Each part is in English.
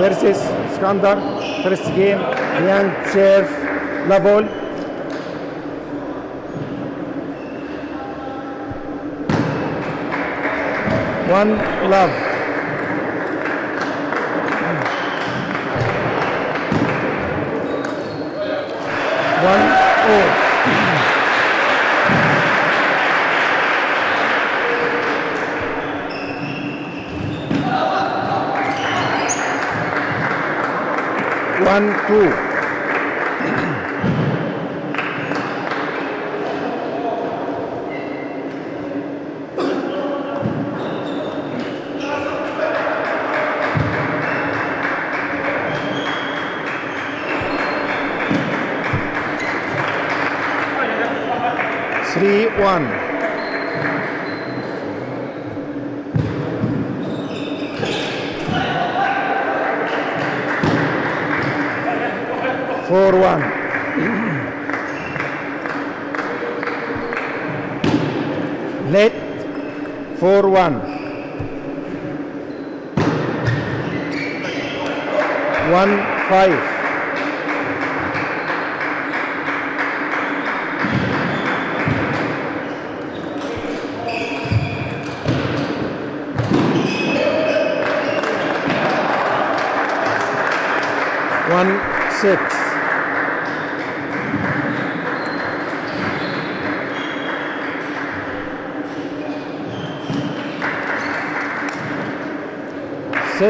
Liang versus Skandar. First game, Liang serve, level. One love. One two.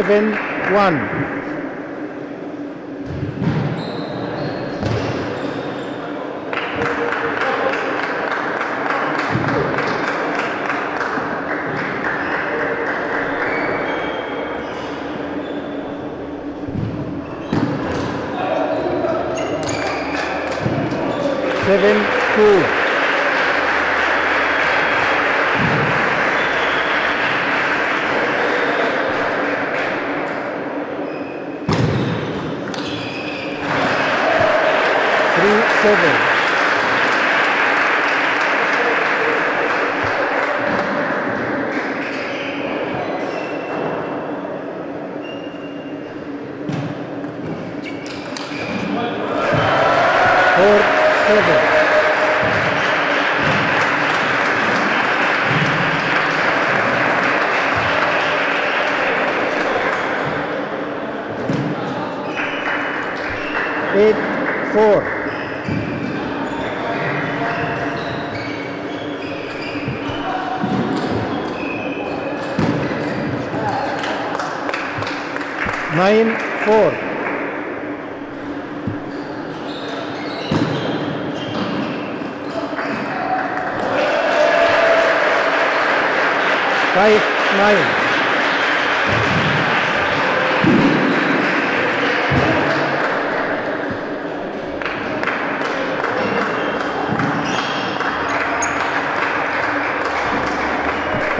Seven one.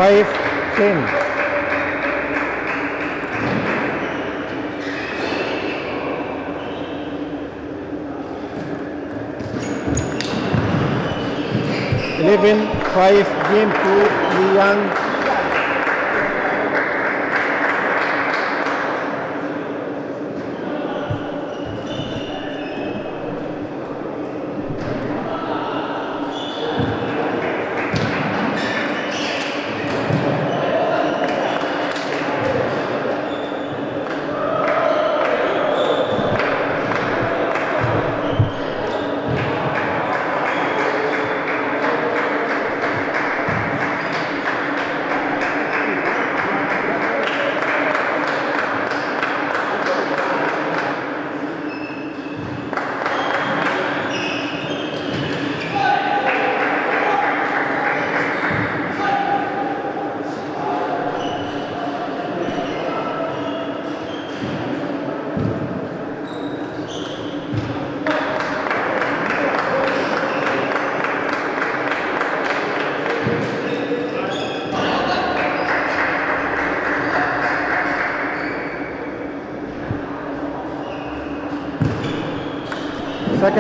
5, 10. Eleven, five, game two, Liang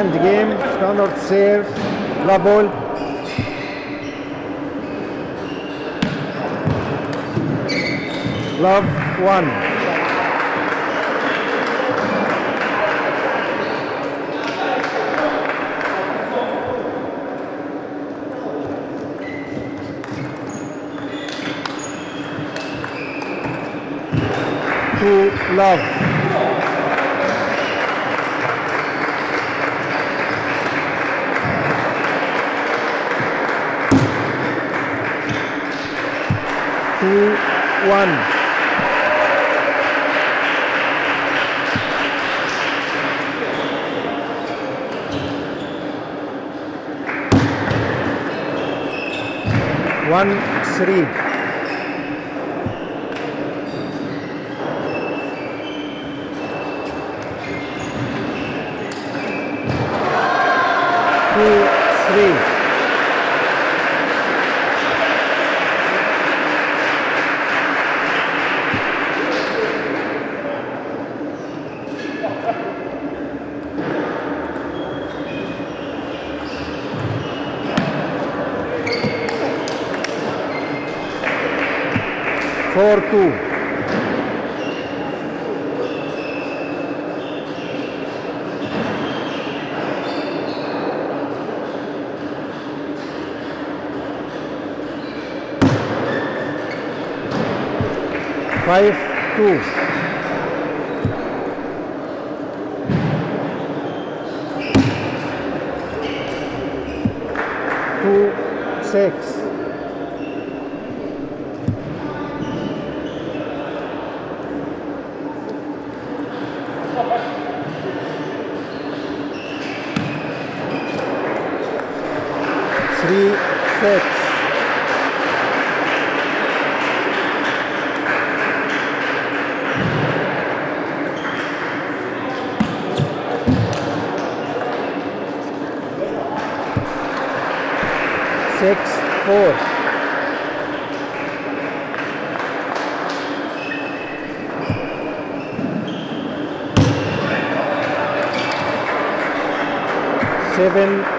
second game, standard serve, la ball. Love one. love. Reed. Vai tu. given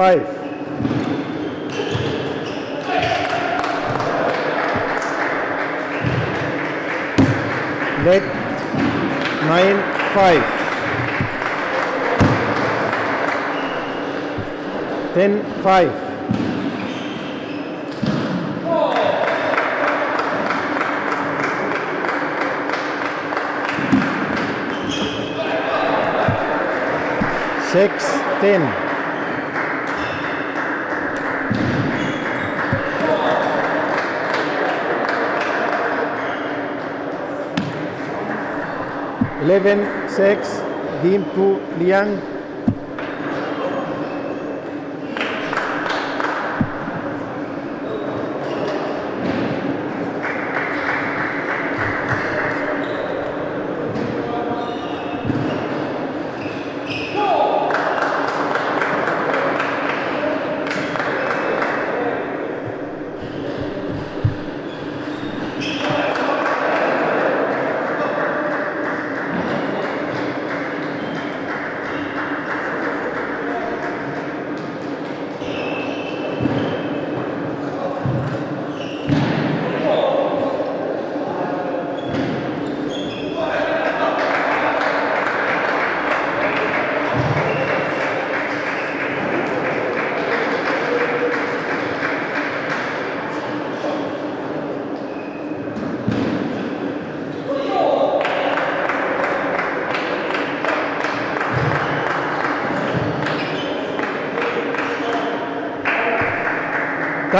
life. 7, 6, Dim Tu Liang.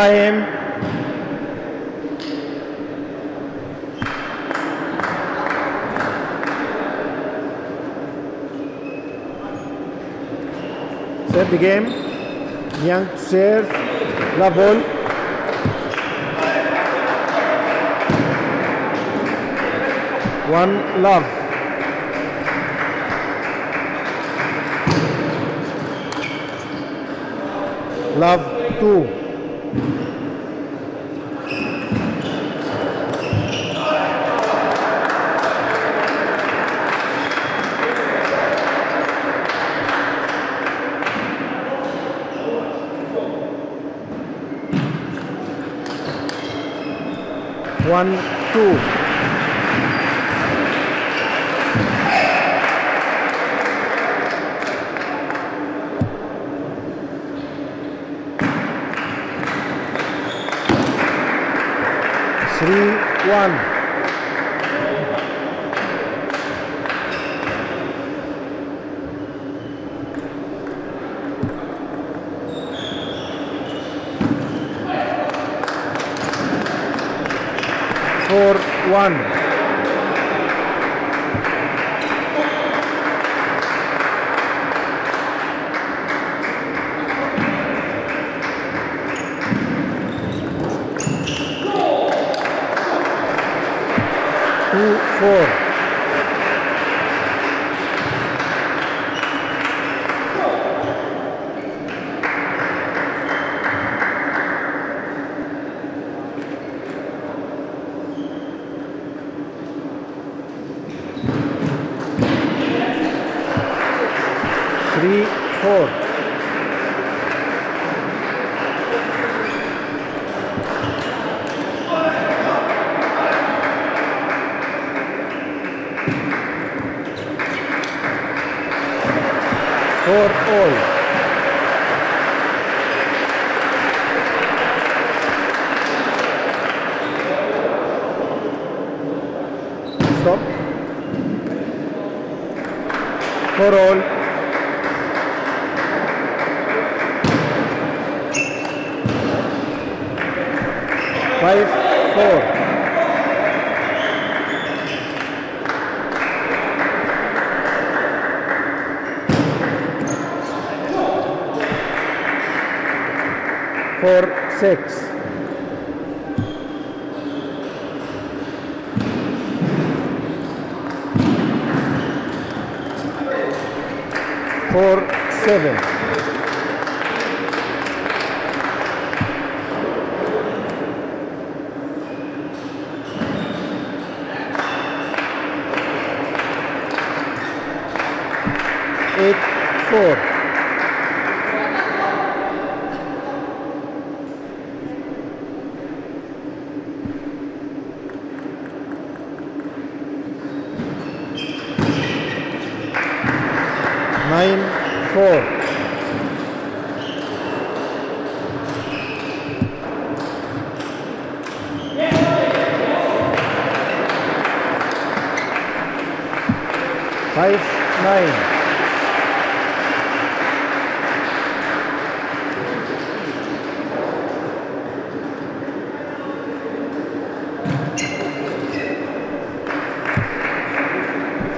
time. Serve the game. Young serve. La ball. One love. Love two. One, two. Three, one. Four, one.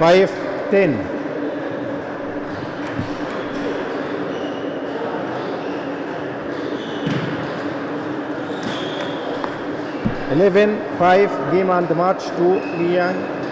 5 10 11 5 game and match to Liang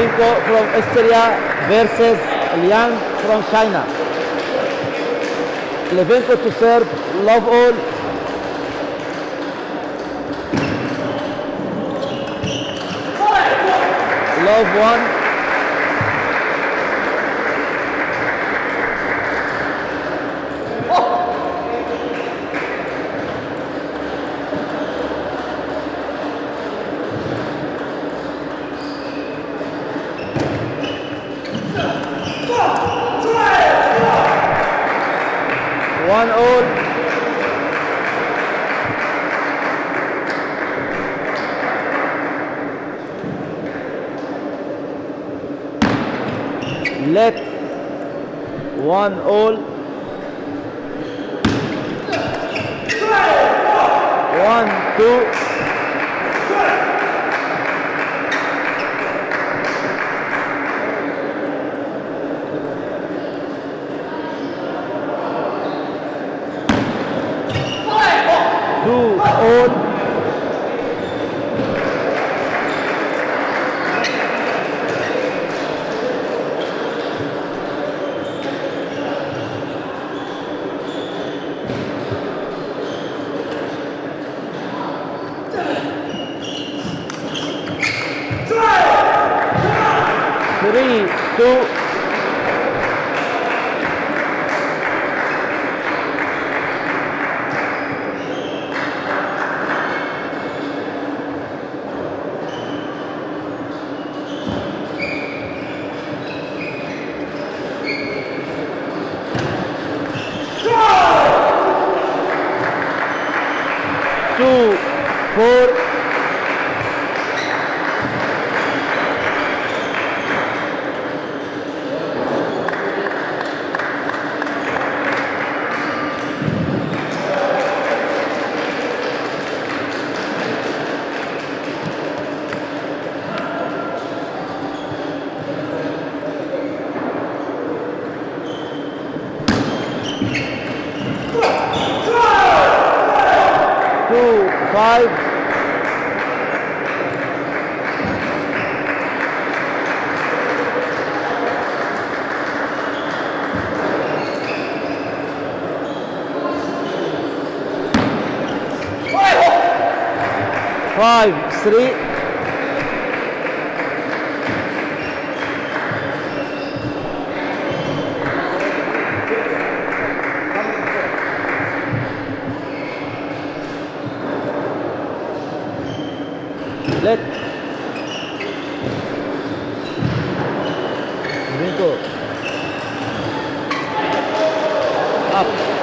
Levenko from Austria versus Liang from China. Levenko to serve, love all. Love. One five three let Vinko up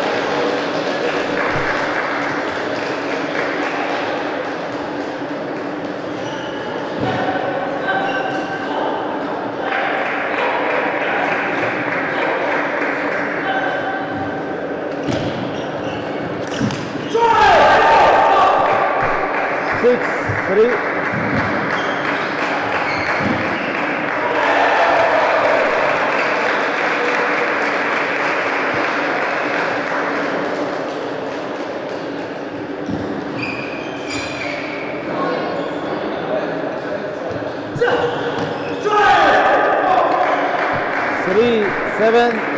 six three three seven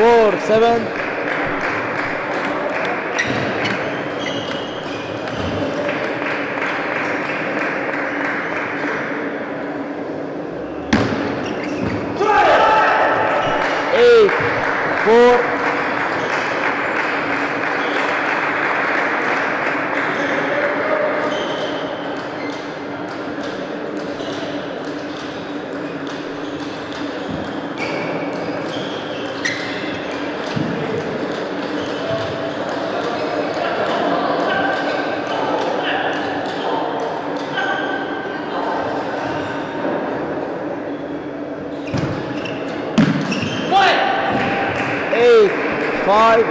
four seven eight four eight five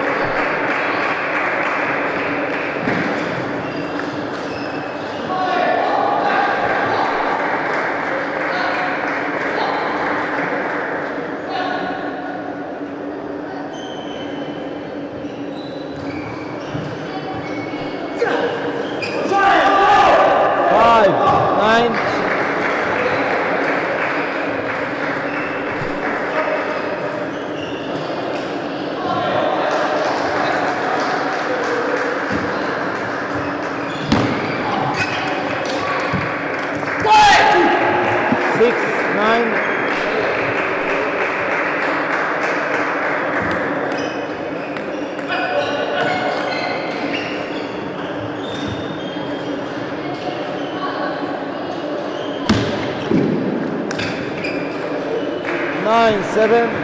five nine six nine nine seven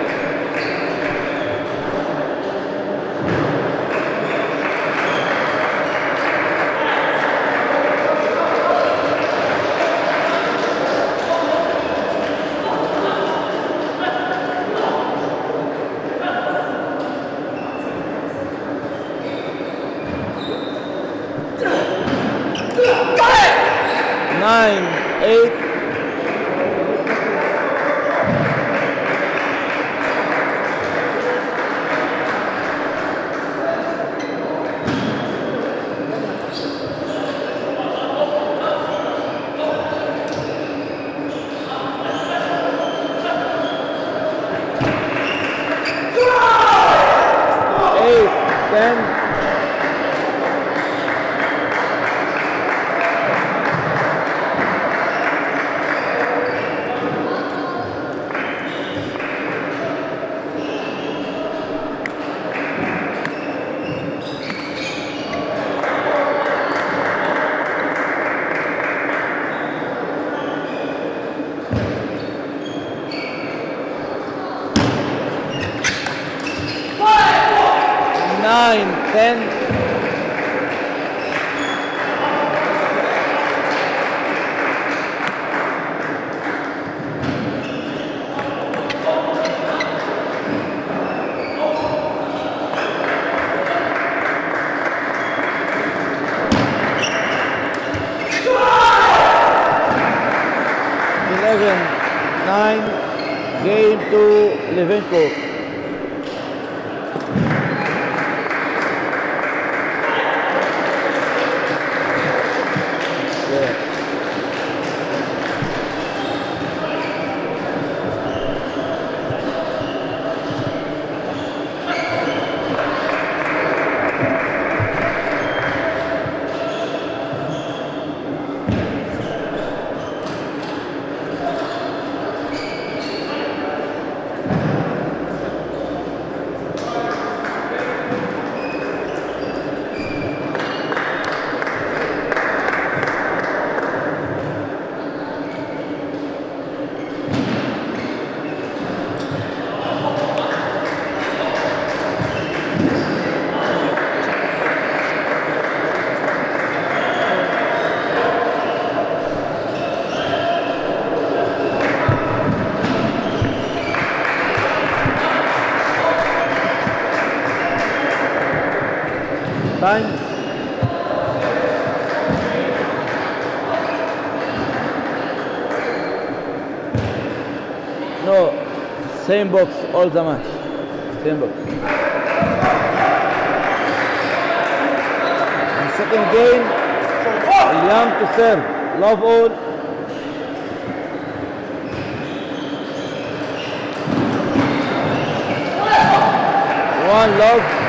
same box all the match. Same box. And second game, Young to serve. Love all. One love.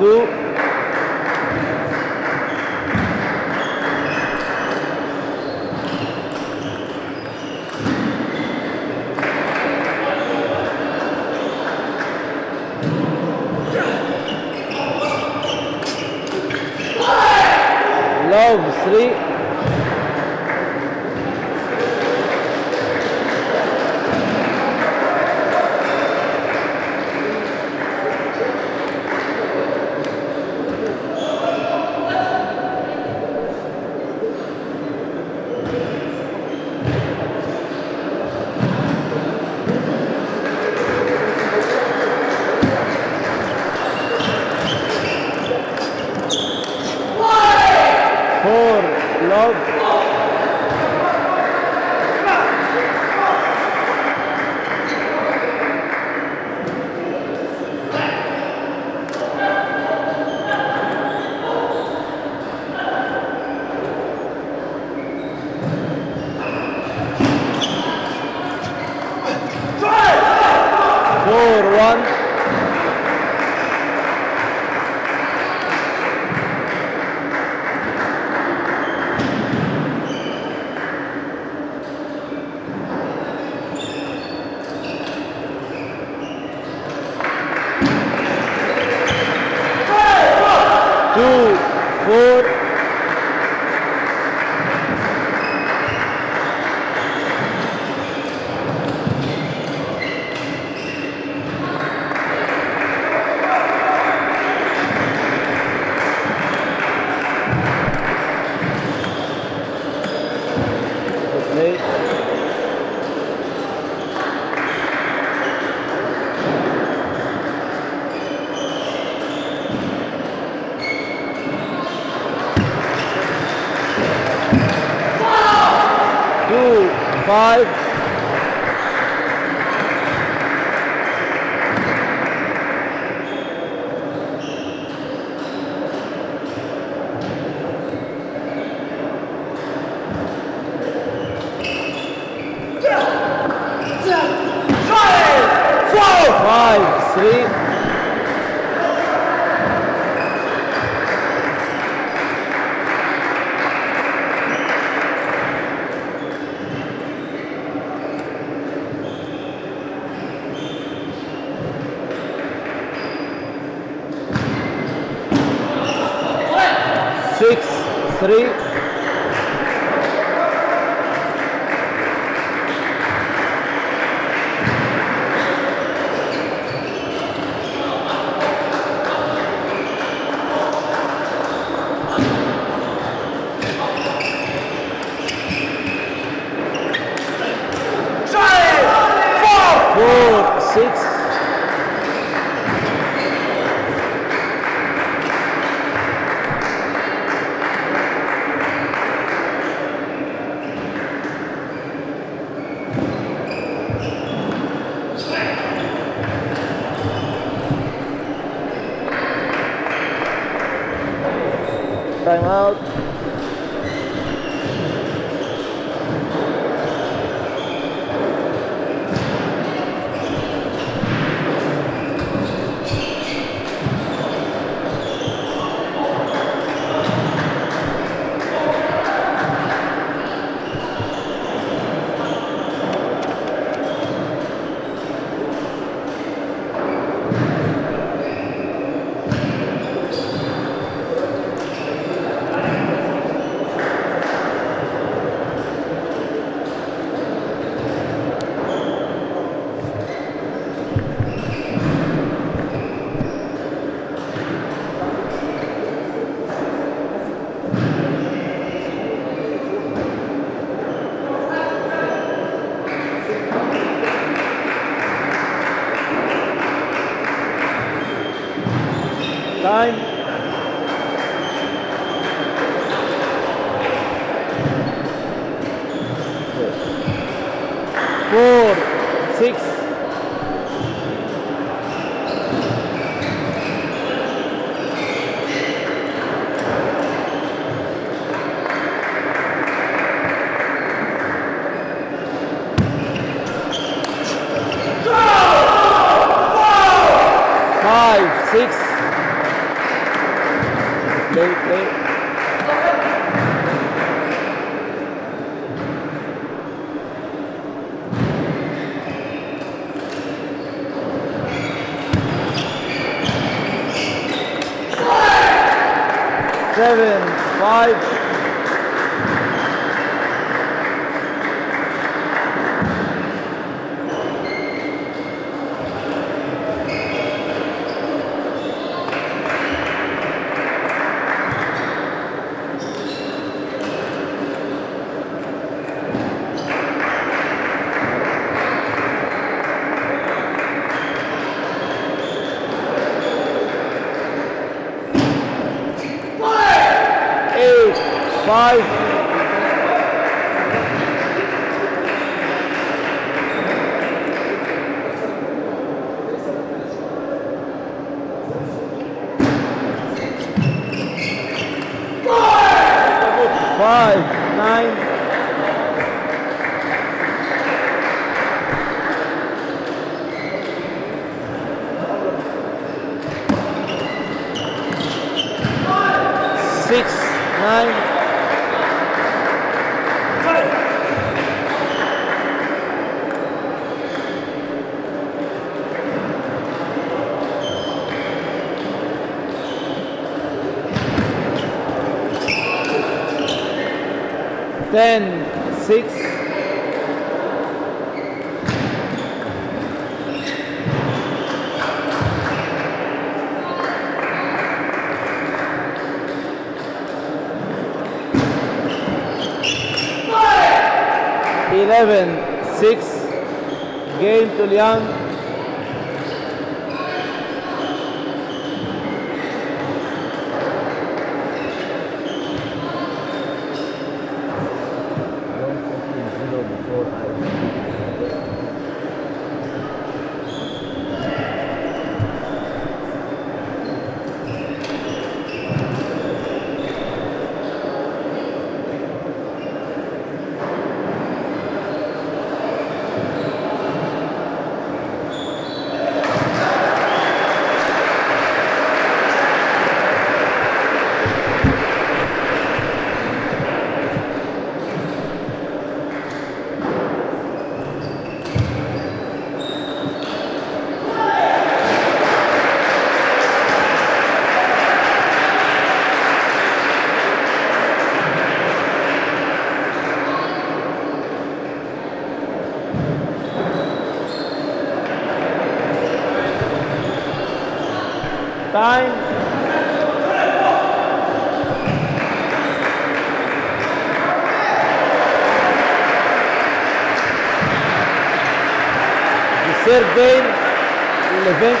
Love 10, 6, game to Liang.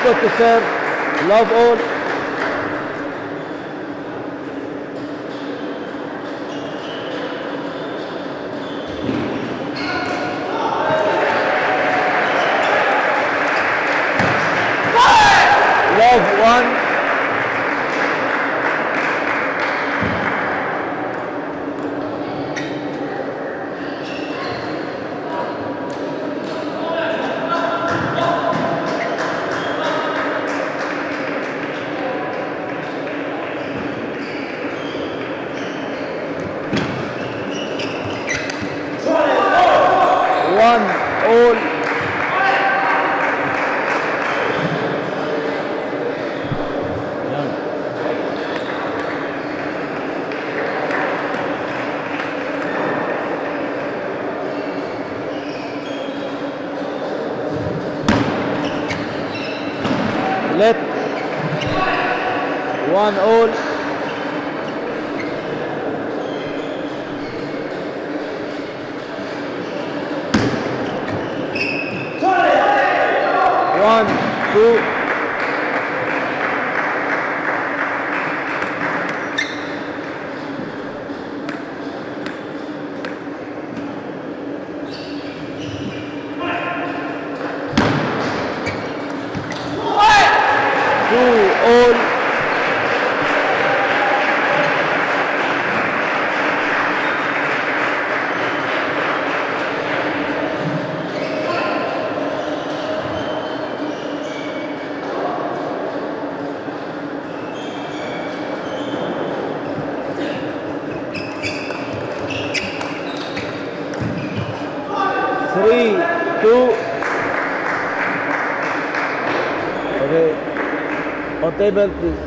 Levenko to serve. Love all. they built.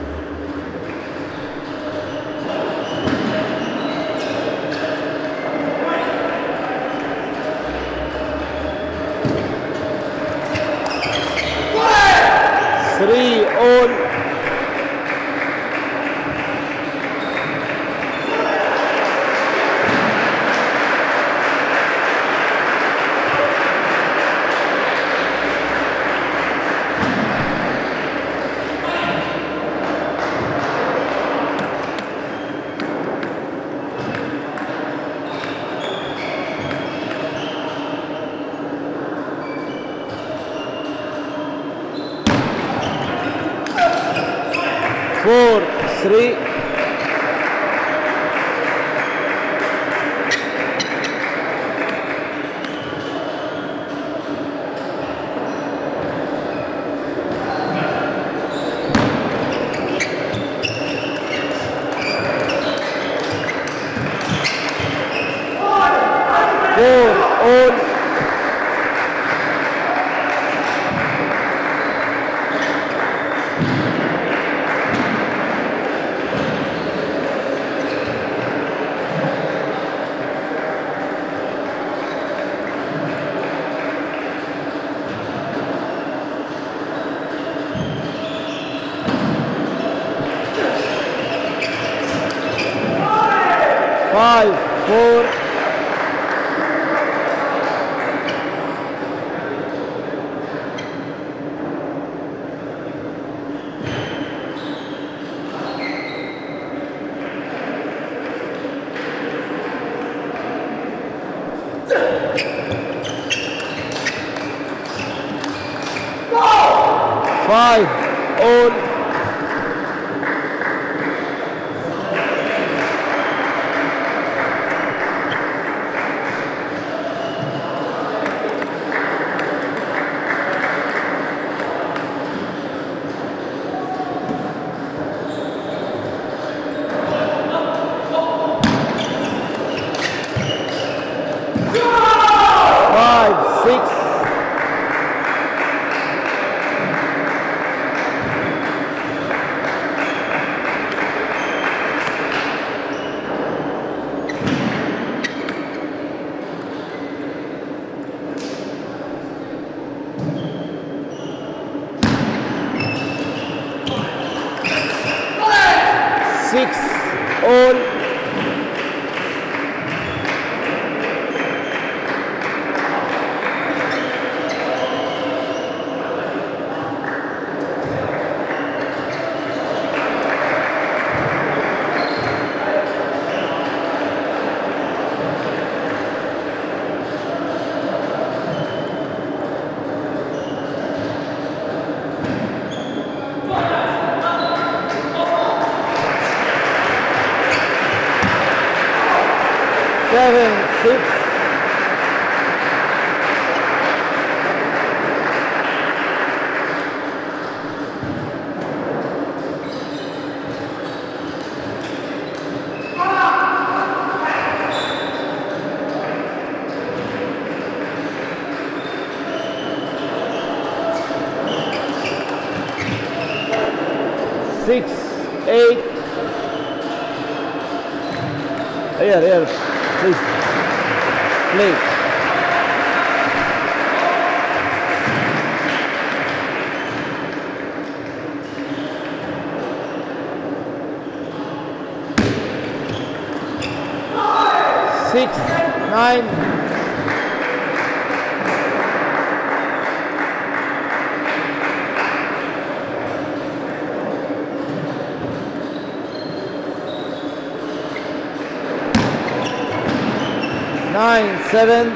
Seven.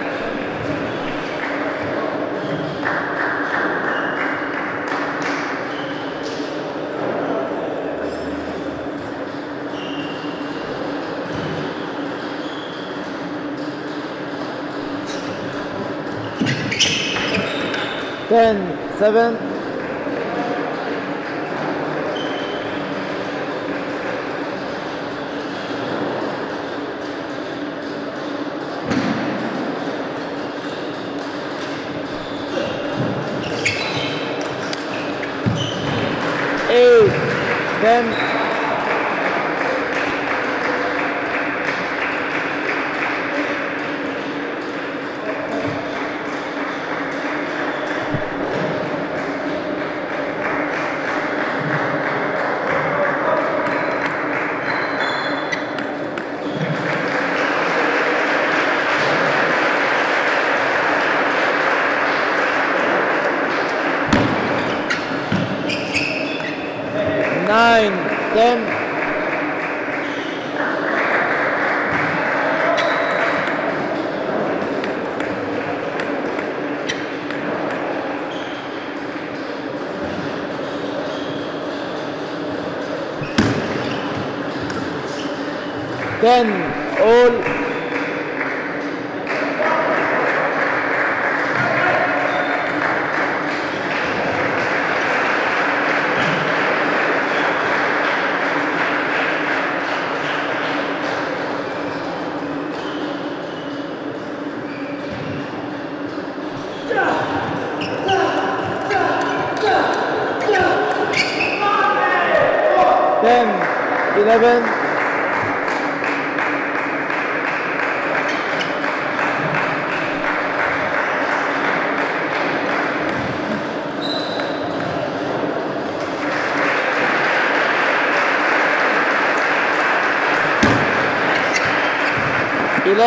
Ten, seven.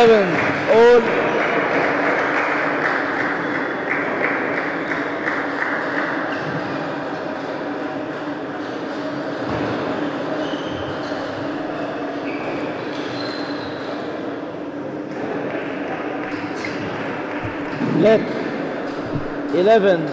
11 all. Let 11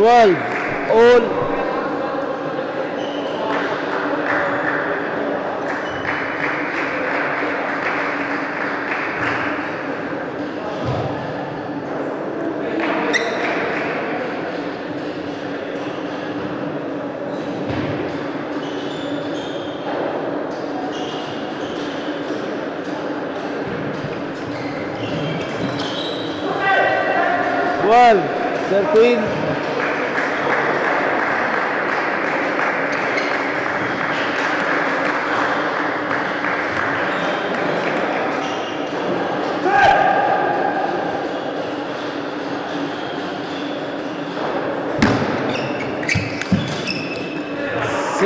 12.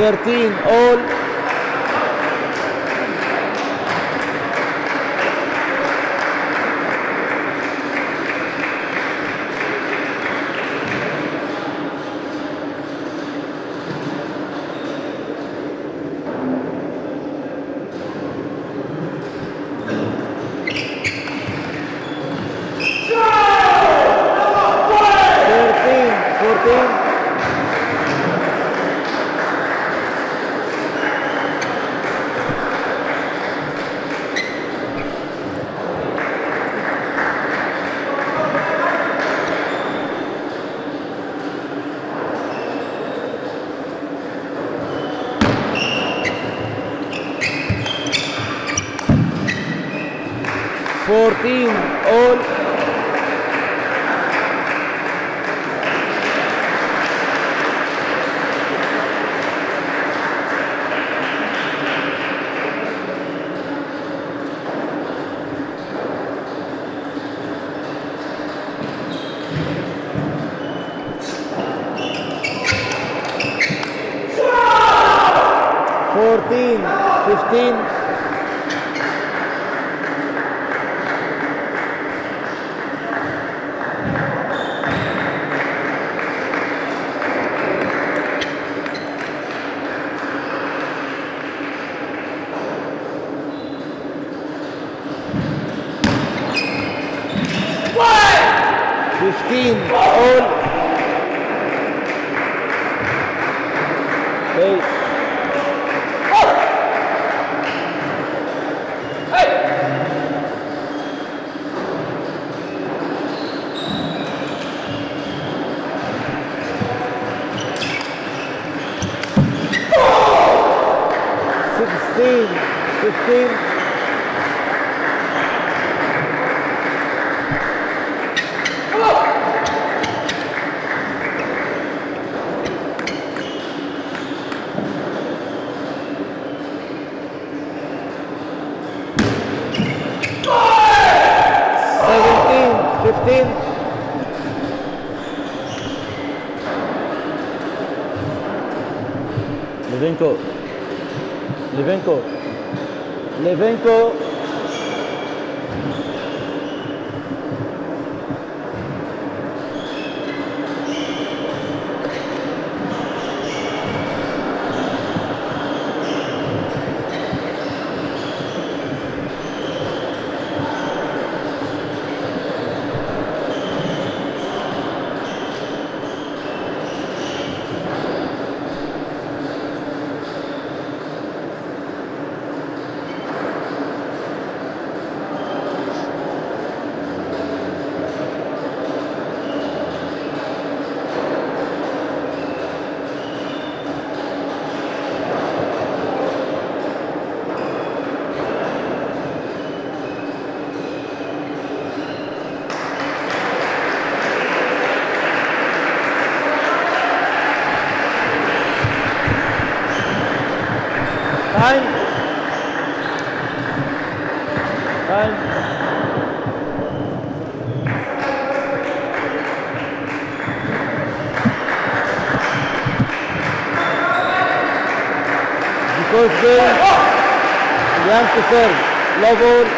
Bertin. Yang to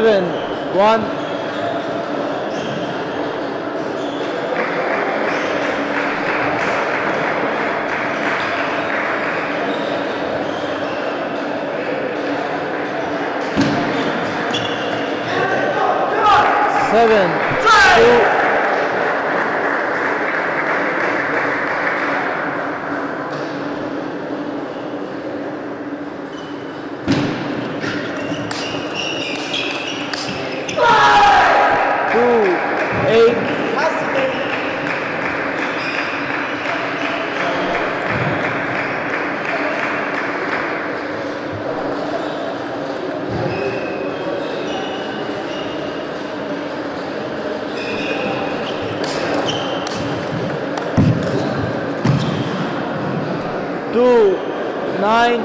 seven, one. Seven, two. Two, eight. Two, nine.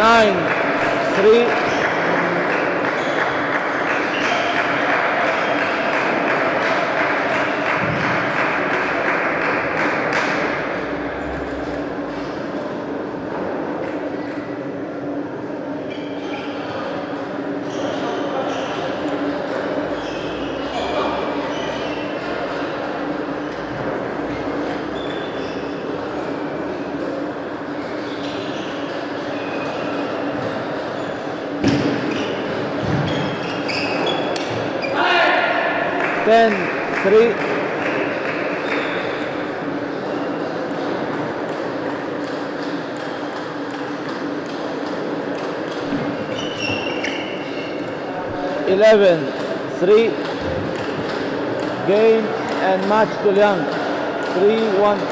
Nine, three. Ten, three. Eleven, three. Game and match to Liang. Three, one.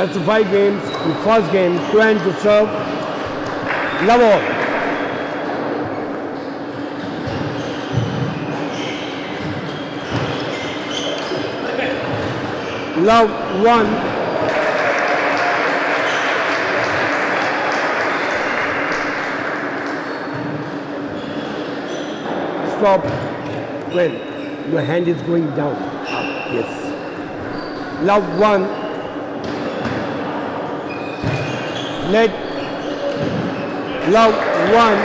Of five games. In first game, Twain to serve. Love all. Love one. Stop. When your hand is going down. Ah, yes. Love one. Let love one.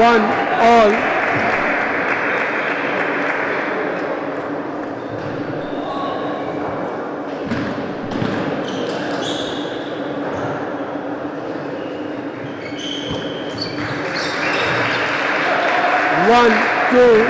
One all. One, two.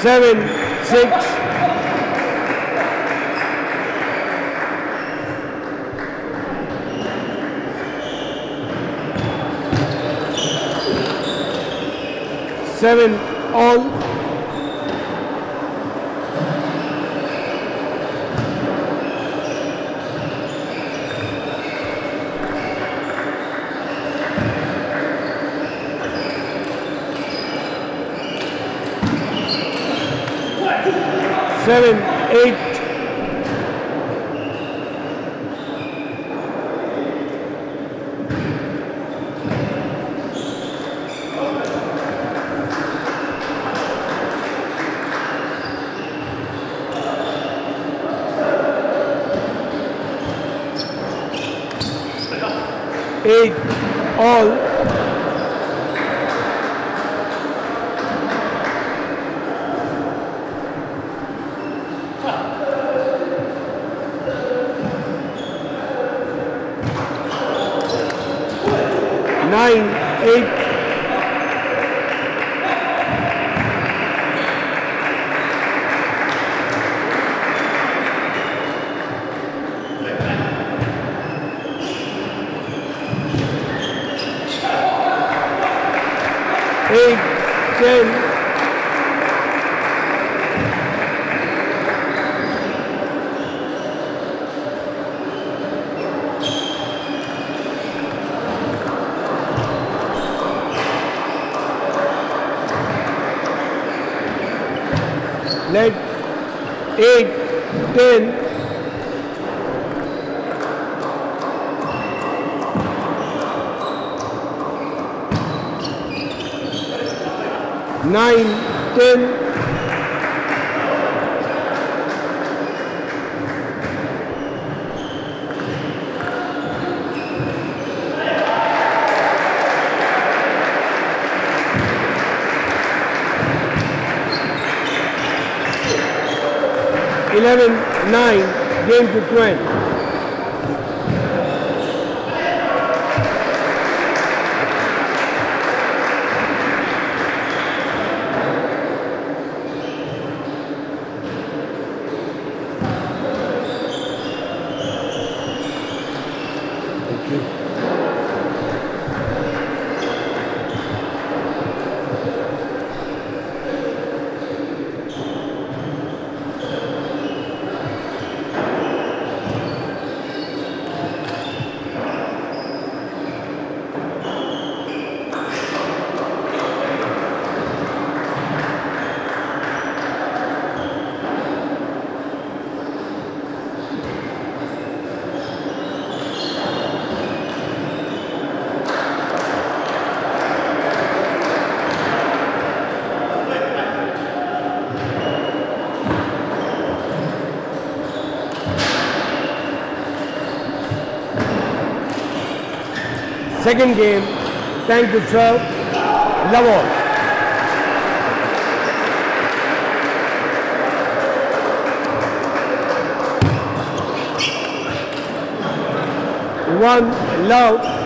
Seven, six. Seven, all. Seven, 7-9 game to 20. Second game, time to serve, love all. One, love.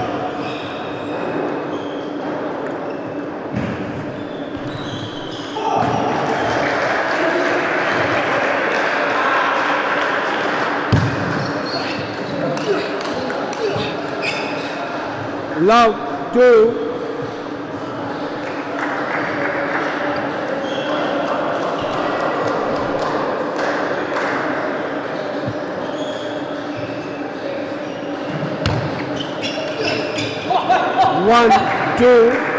Love, two. One, two.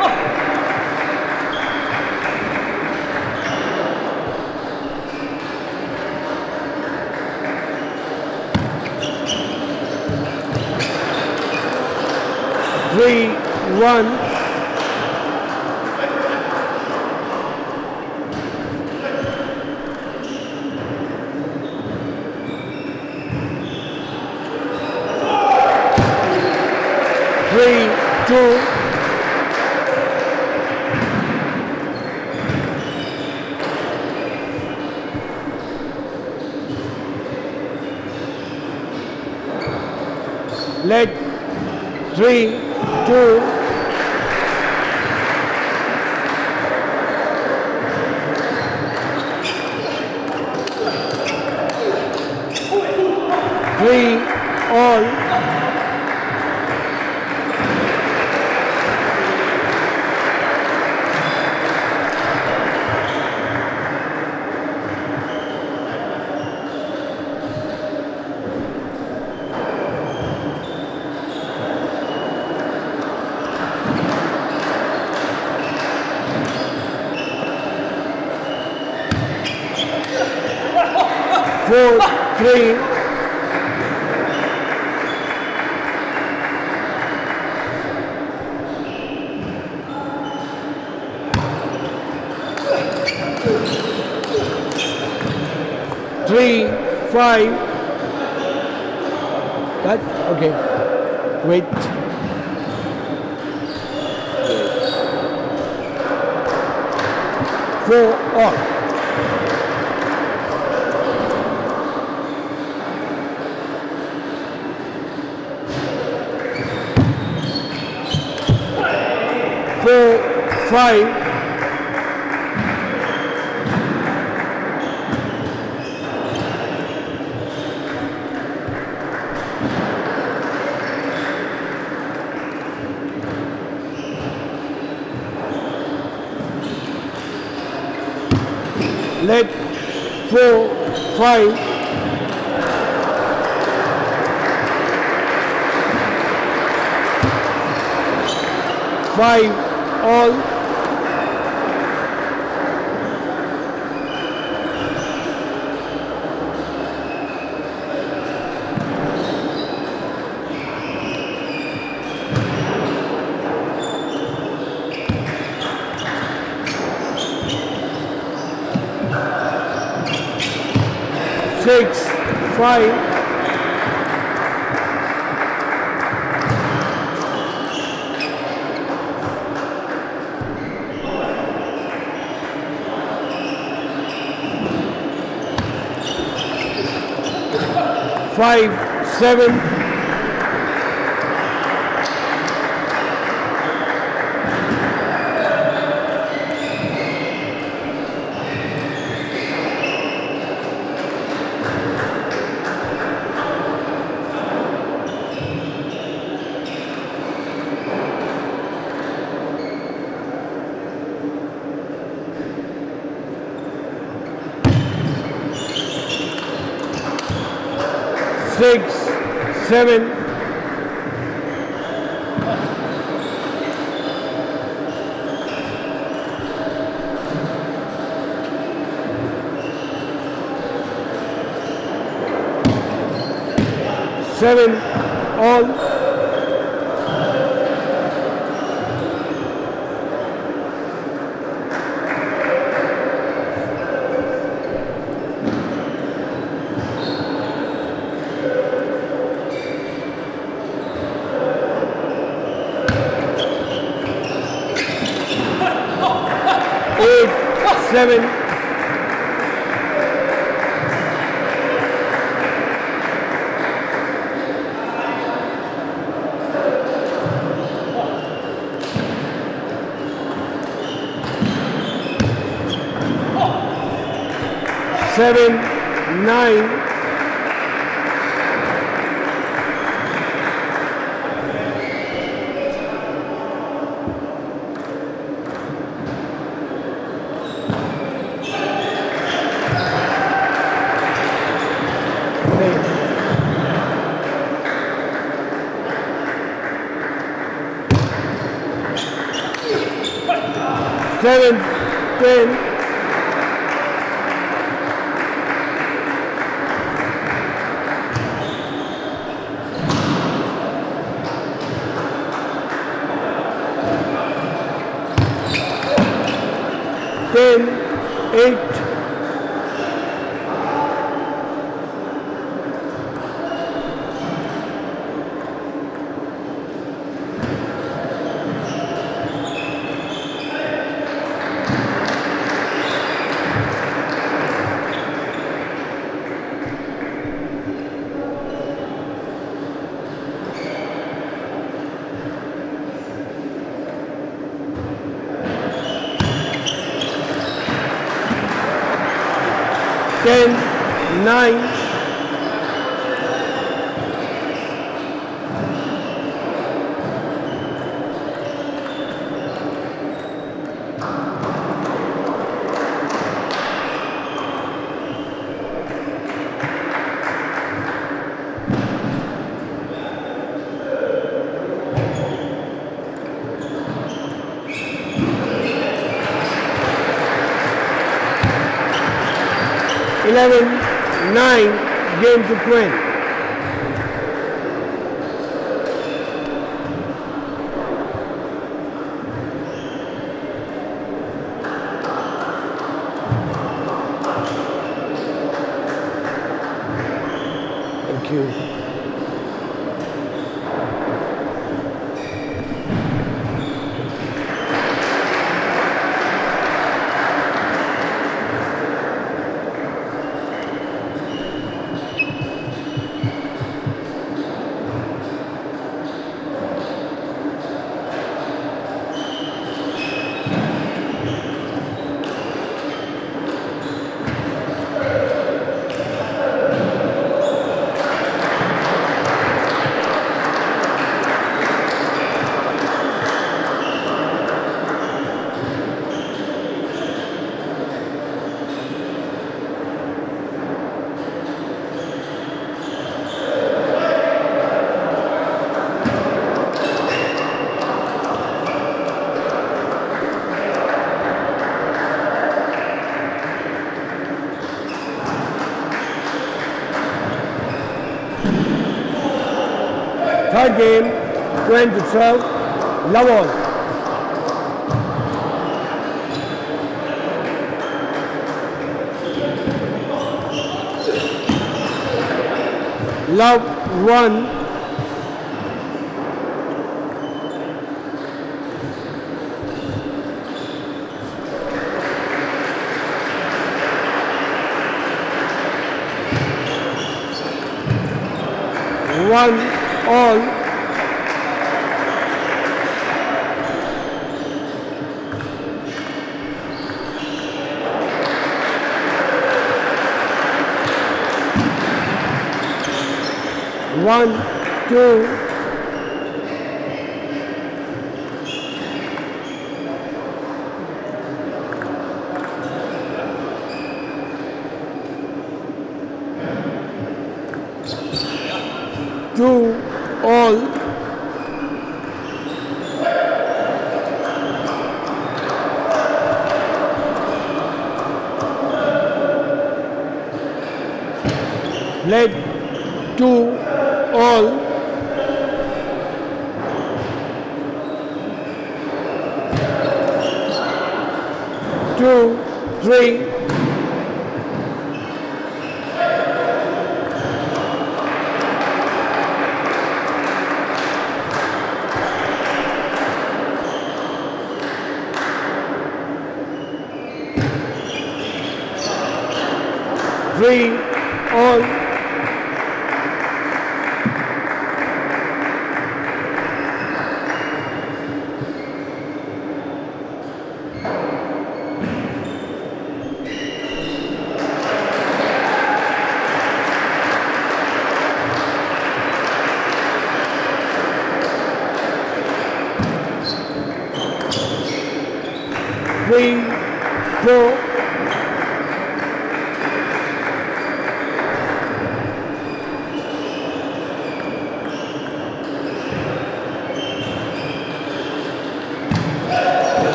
Three, one. seven. seven. Seven. seven, nine, 11, 9, game to 20. Going to serve love all. Love one. One all. One, two, two, all. Let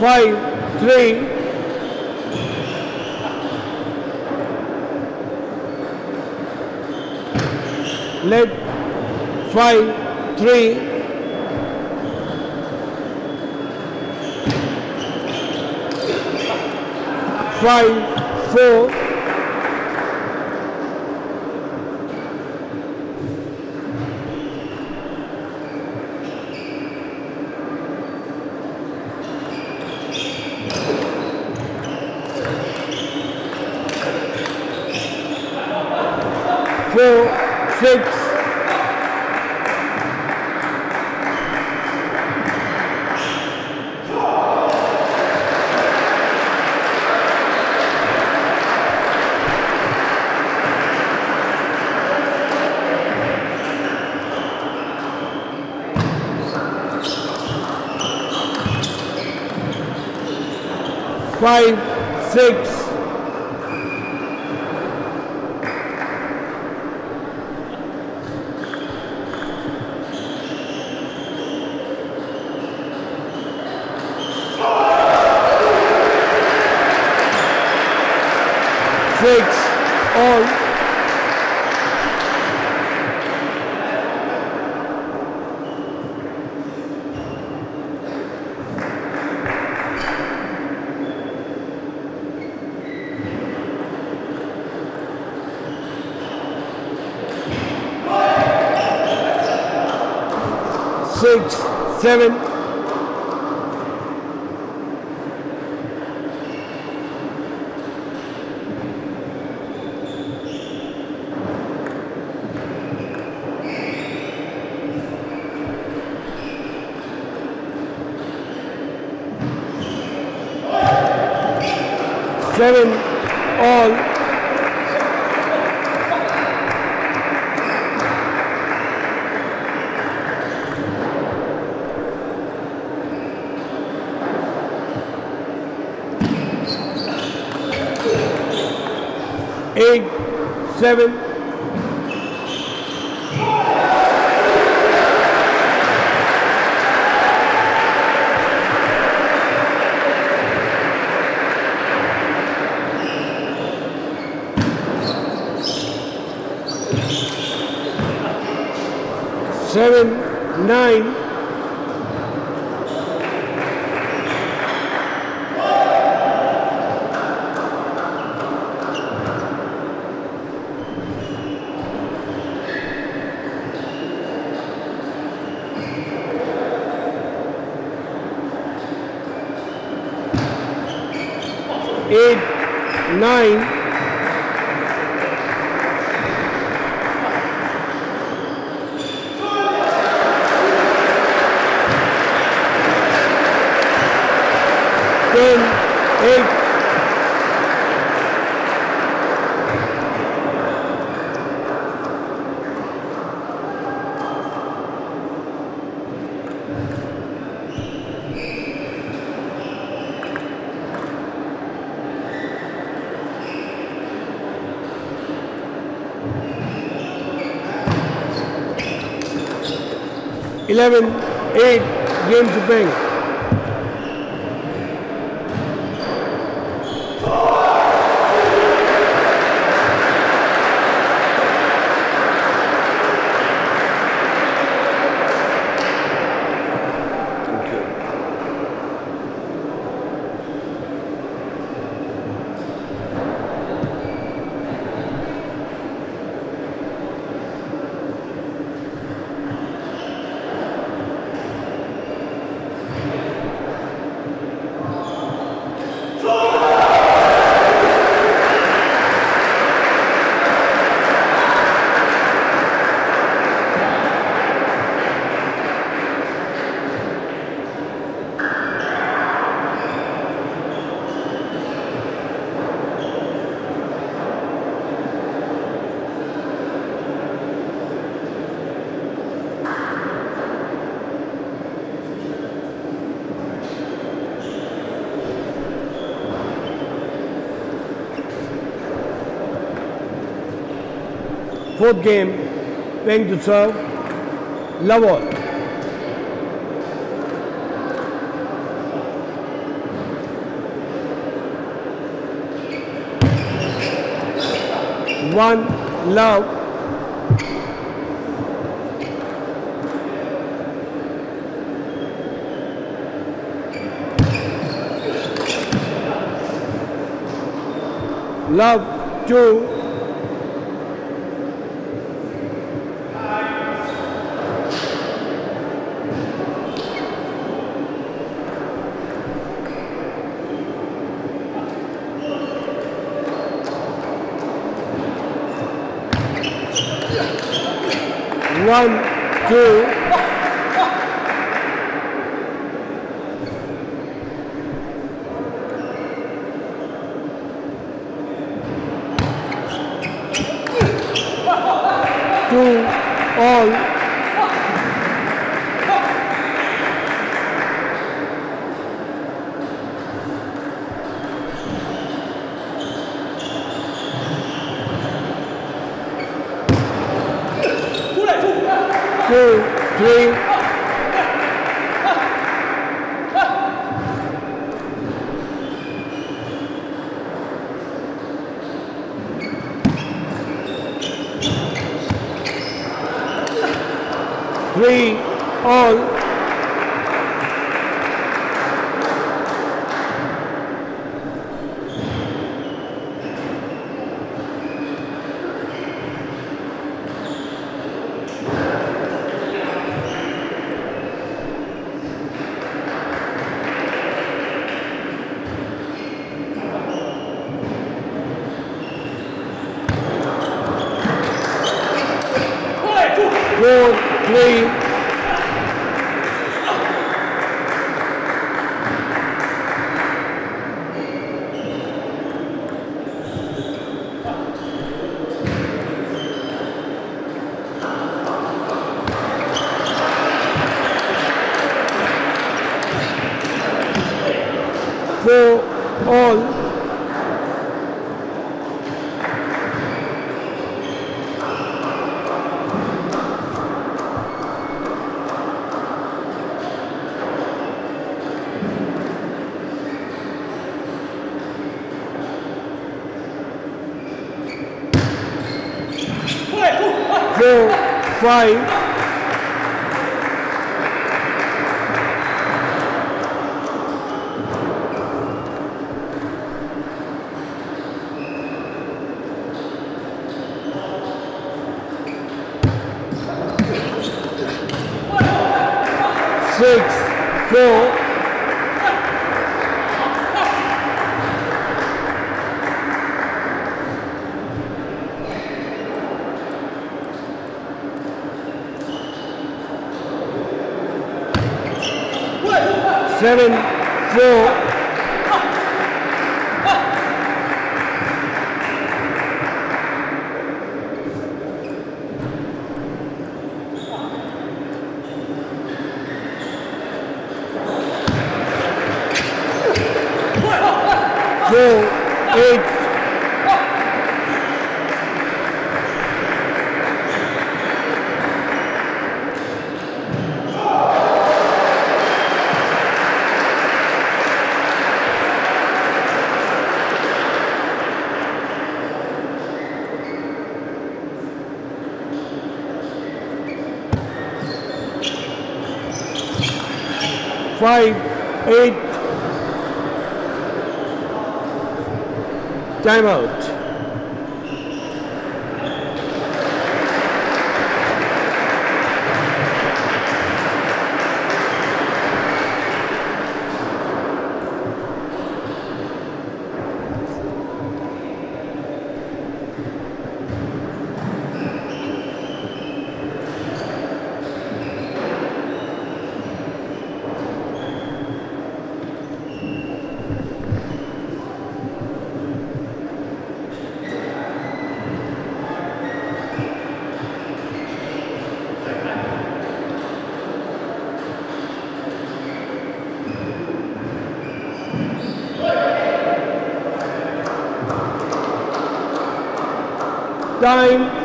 Five, three. Let five, three. Five, four, six. Five, six, six, all. Seven, seven, all. Eight, seven, 11, 8, games to play. Game, playing to serve, love. One, love. Love, two, One, two. Two, all. Two, three. Three, all. four, all. Four, five, six, four. Seven, four. Four, eight. Five, eight. Time out. Time.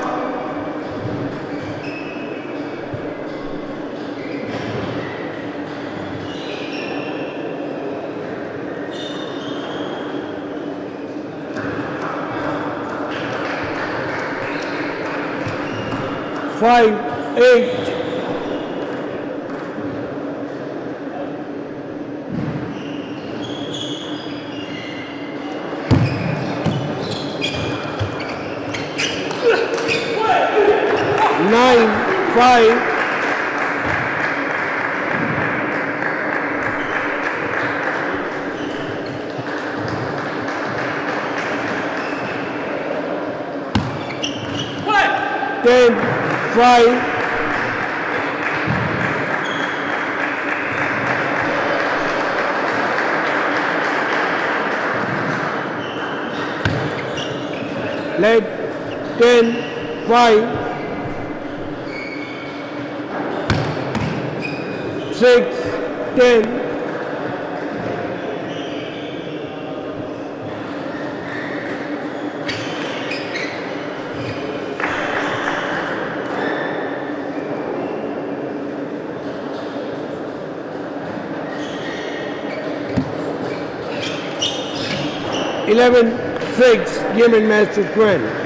Five, eight. Nine, five. Ten, five. Let ten, five. Six, ten. Eleven, six, Yemen Master Quinn.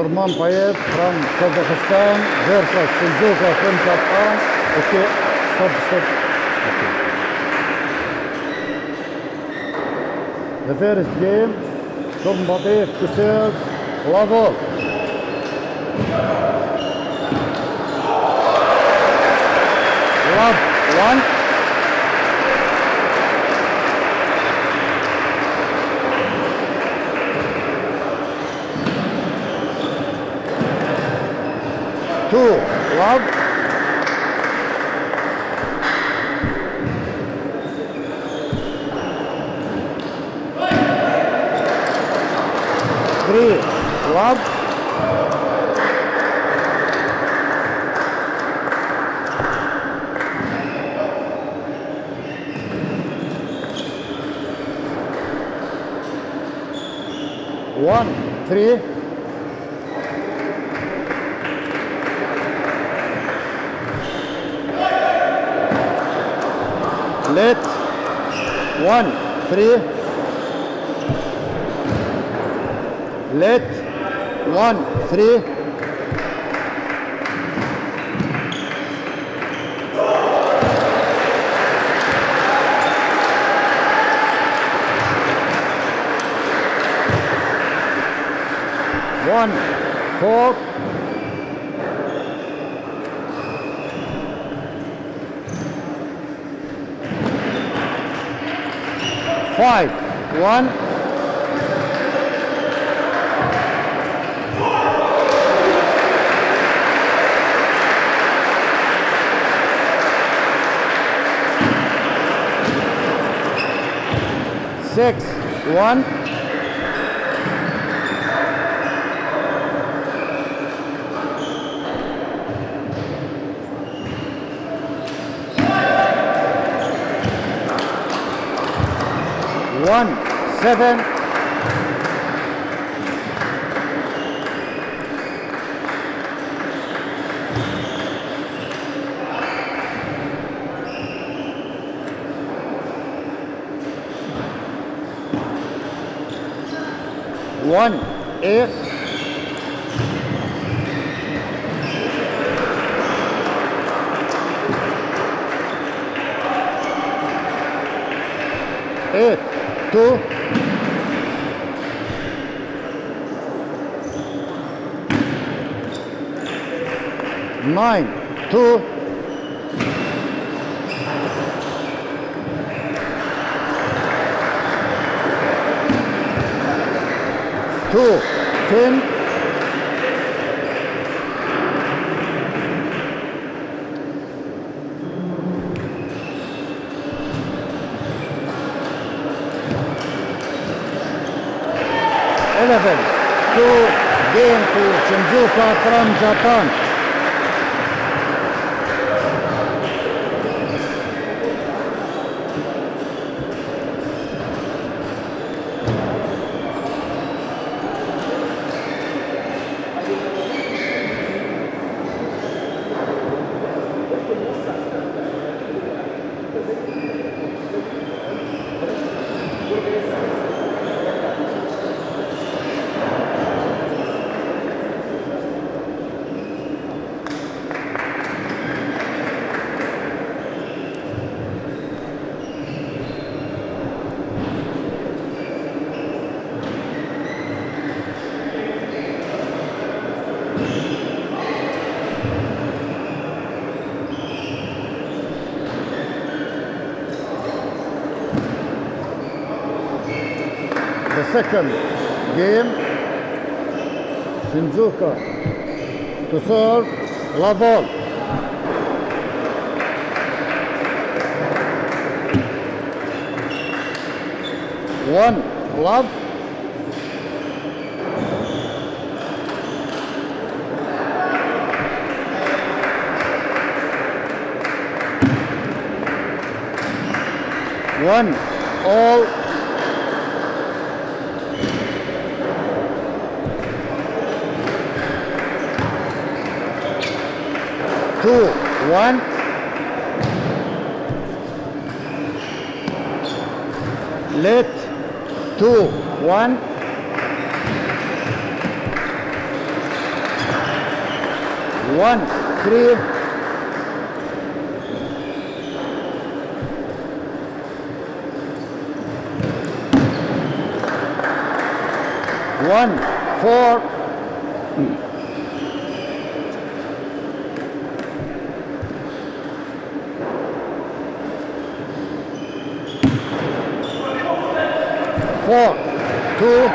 Turman Payev from Kazakhstan versus Shinozuka from Japan. Okay, stop, stop. Okay. The first game, Payev to serve, level. Love, one. Two, love. Three, love. One, three. Let one, three. Let one, three. One, Five, one. Six, one. One, seven. One. Eight, two. Nine, two. Two, ten. Eleven, two game to Shinozuka from Japan. The second game, Shinozuka to serve Laval. One, love. One, all two, one. Let two, one. One, three. One, four. Four, two.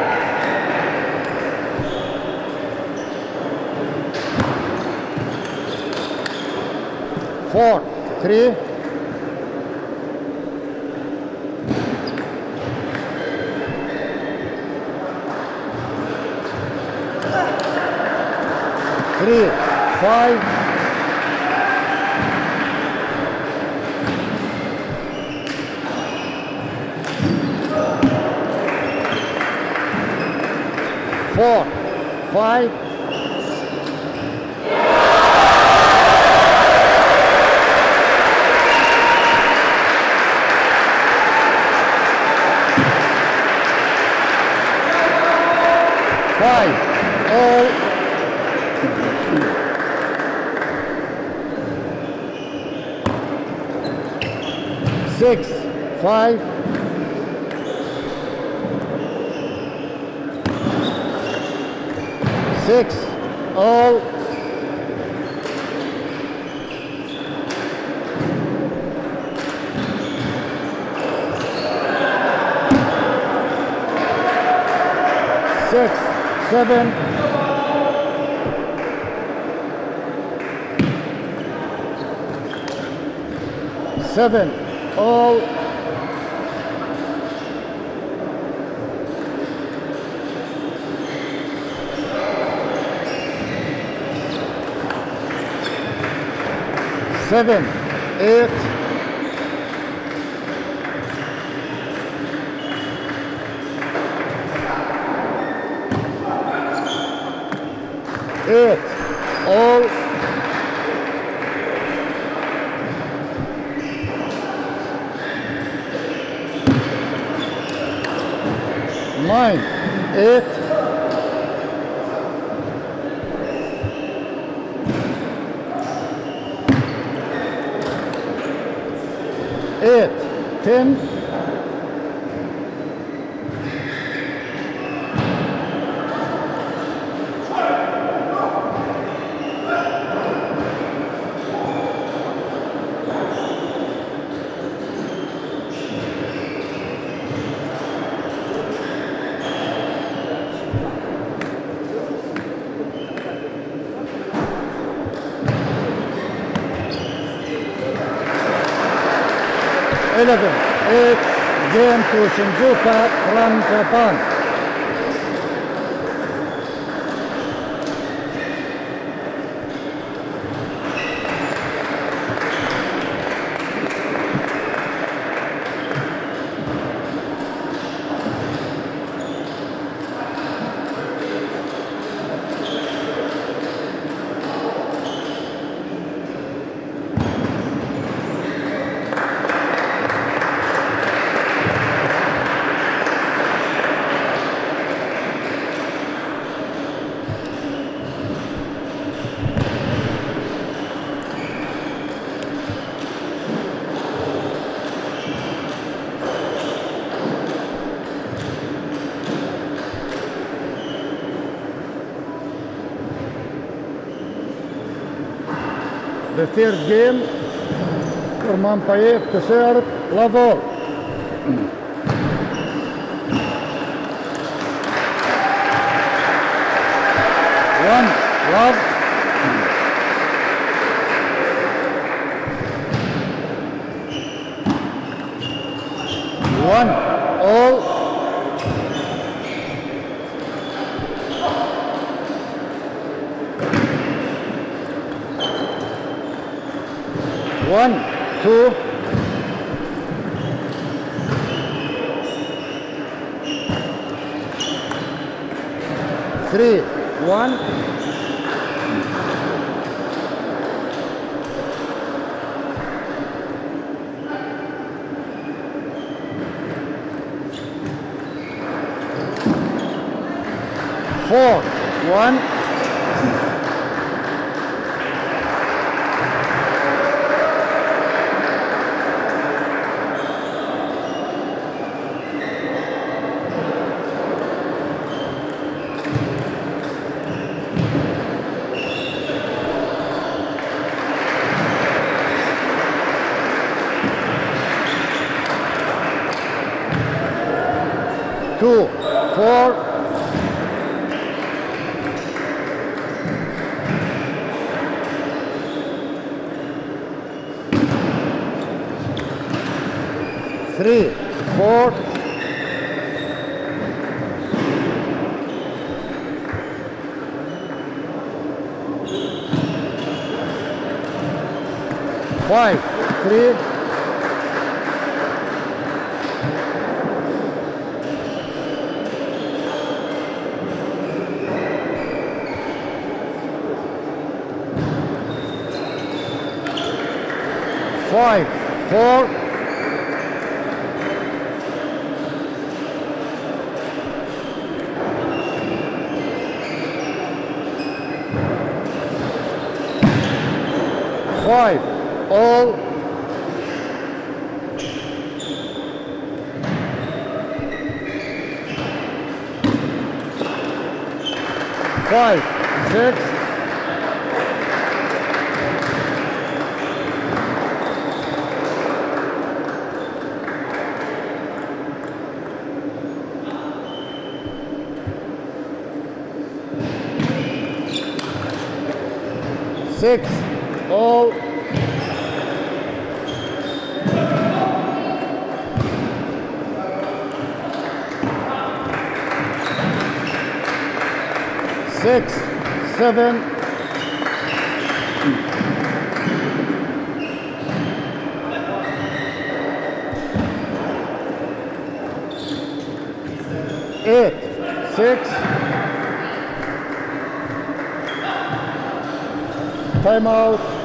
Four. Three, five. Four, five. Five, all. Six, five. Six, all. Six, seven. Seven, all. Seven, eight. Eight, all. Nine, eight. Eight, ten. Eleven, eight. Game to Shinozuka from third game for Montpellier to serve Lavore. One, seven, eight, six, time out,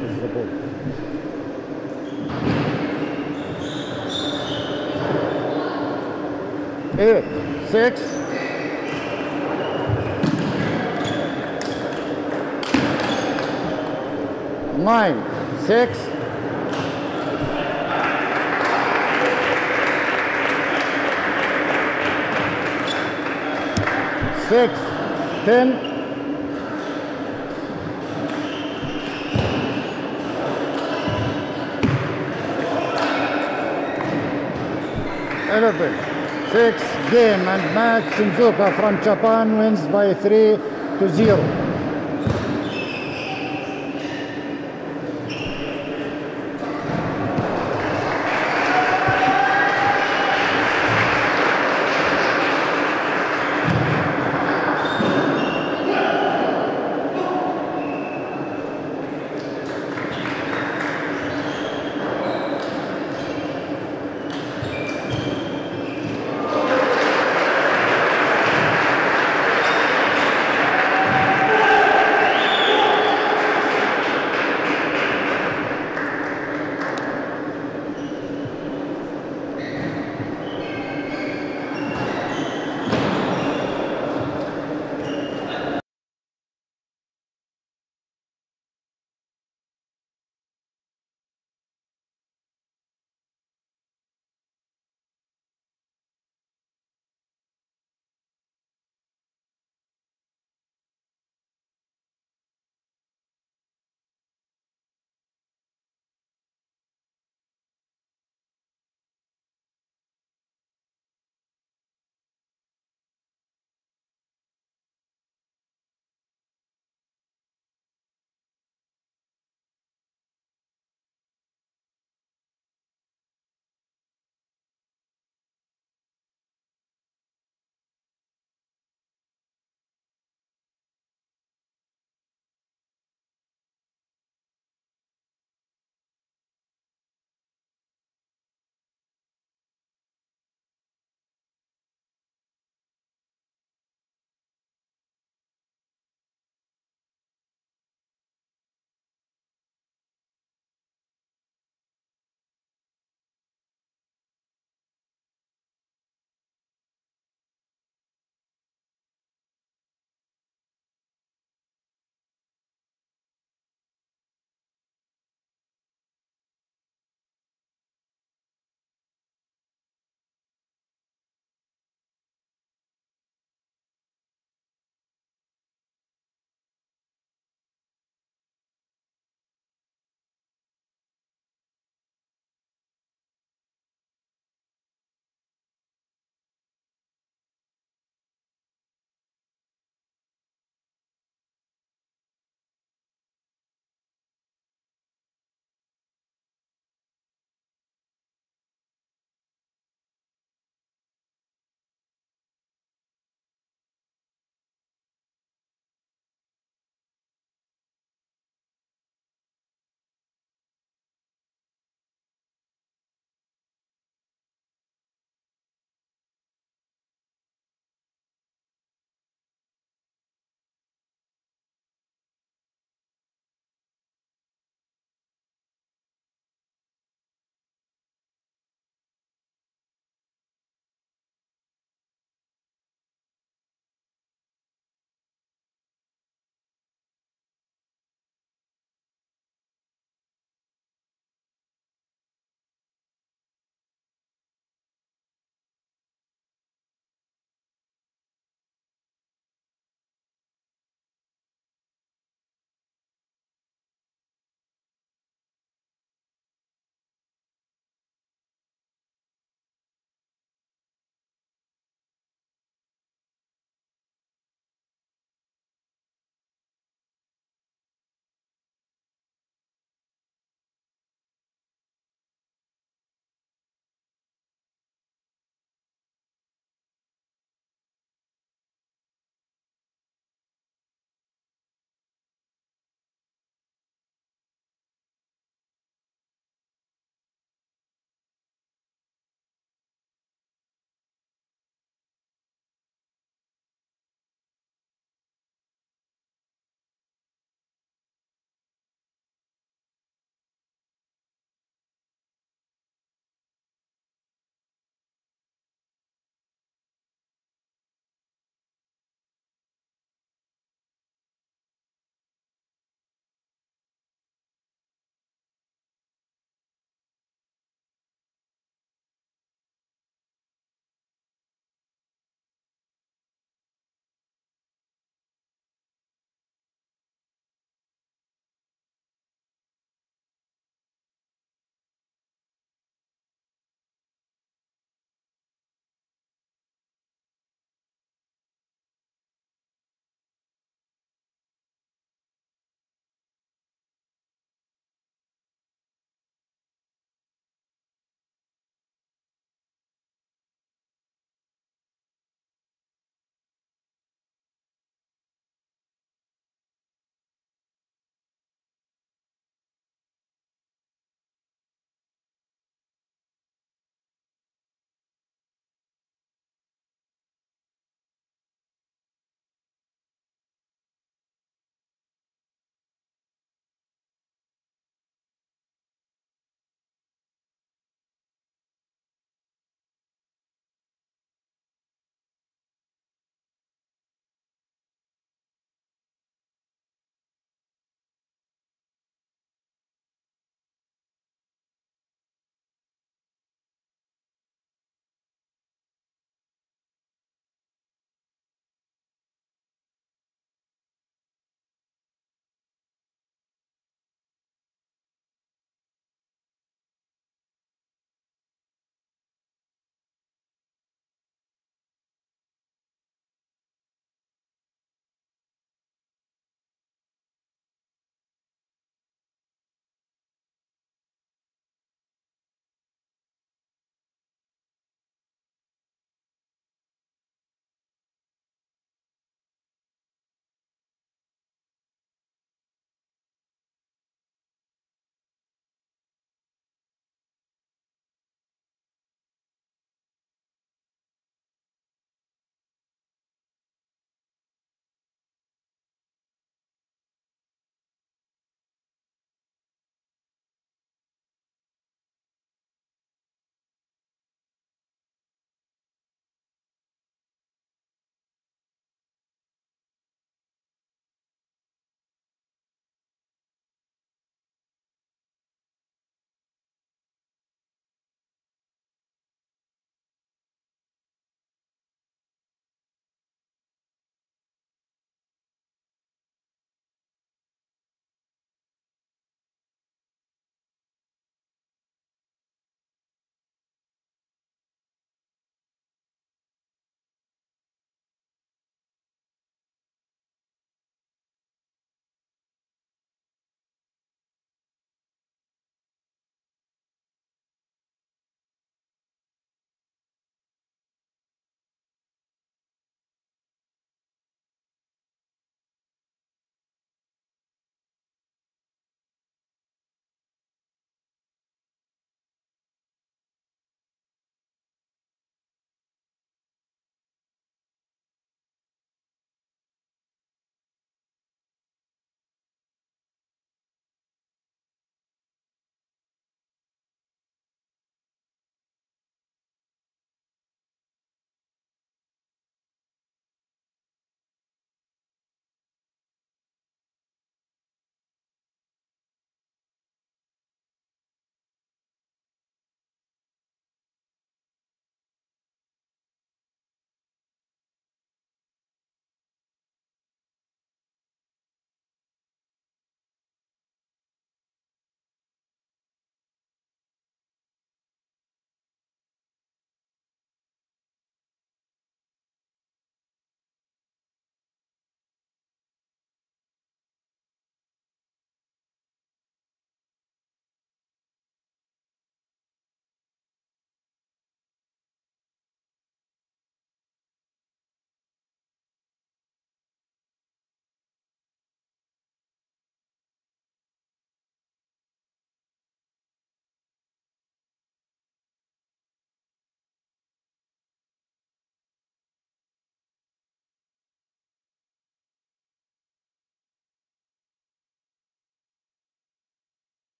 This is the ball. Eight, six, nine, six, six, ten, Eleven. Six game and Max Nzuka from Japan wins by 3 to 0.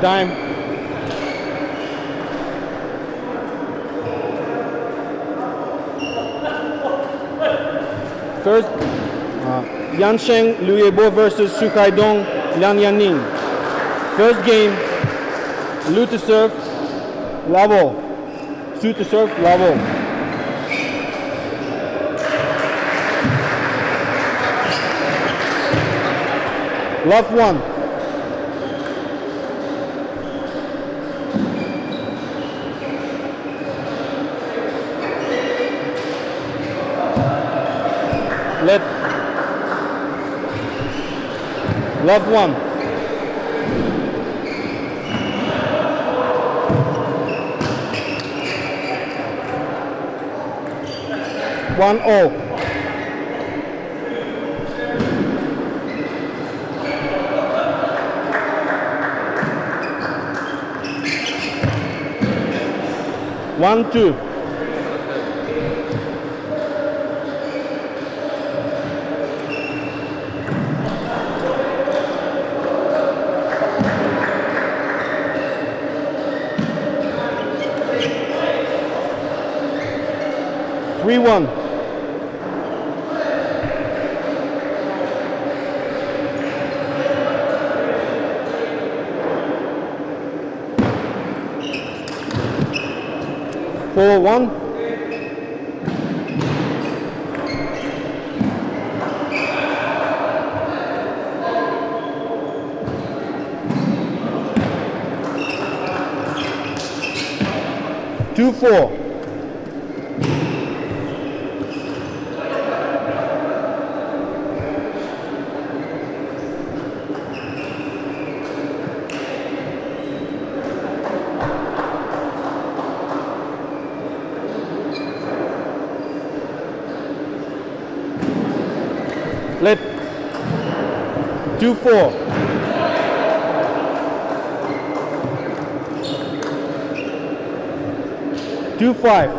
dime. First, uh, Liu Luyebo versus Su Kai Dong Lian Yanning. First game, Lu to serve, Lavo. Xu to serve, Lavo. Love one. Love one. One all. One two. Three one. Four one. Two four. Let two four. Two five.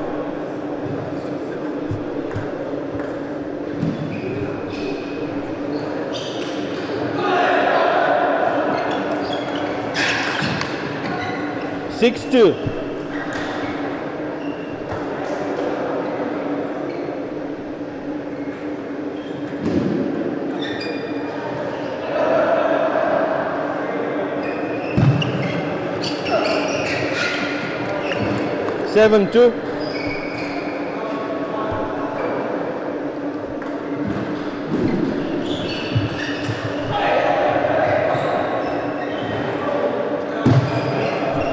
Six two. Seven two.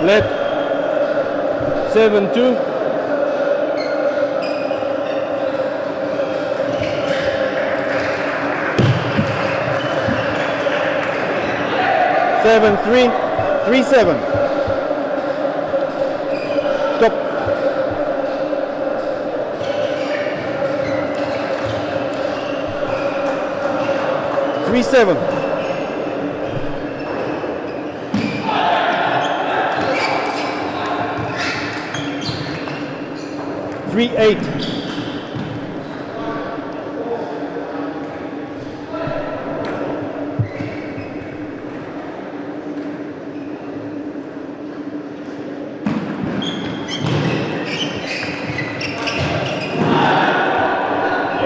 Let seven two. Seven three. Three seven. Three seven. Three eight.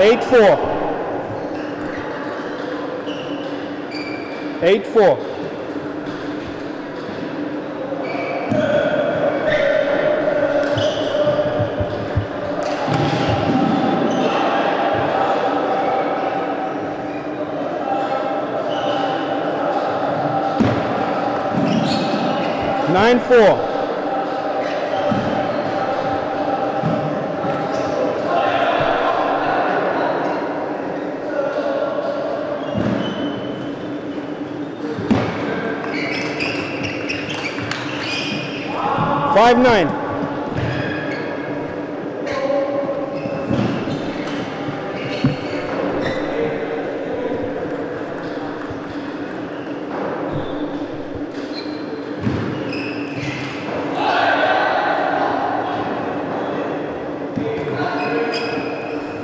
Eight four. Eight four. Nine four. Five nine.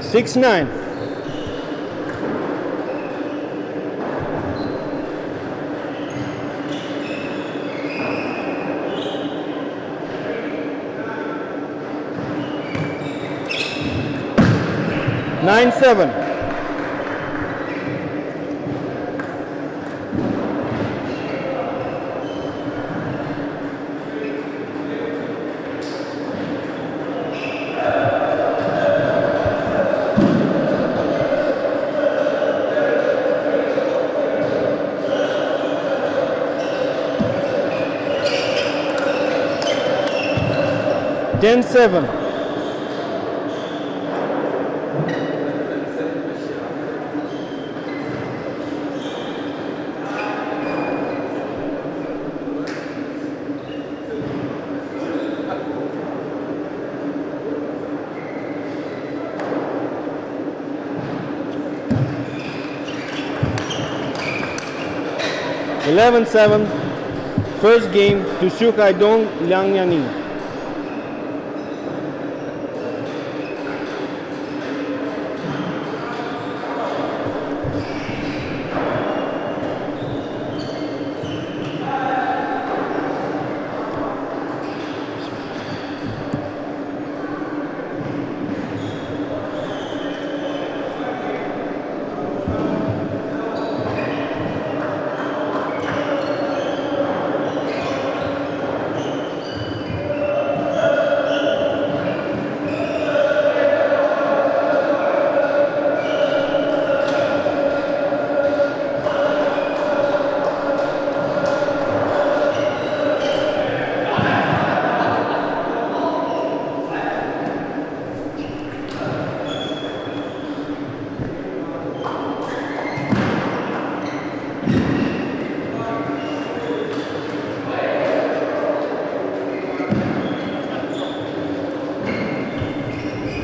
Six nine. Nine seven. Ten seven. Eleven seven. First game to Shukaidong Liang Yanning.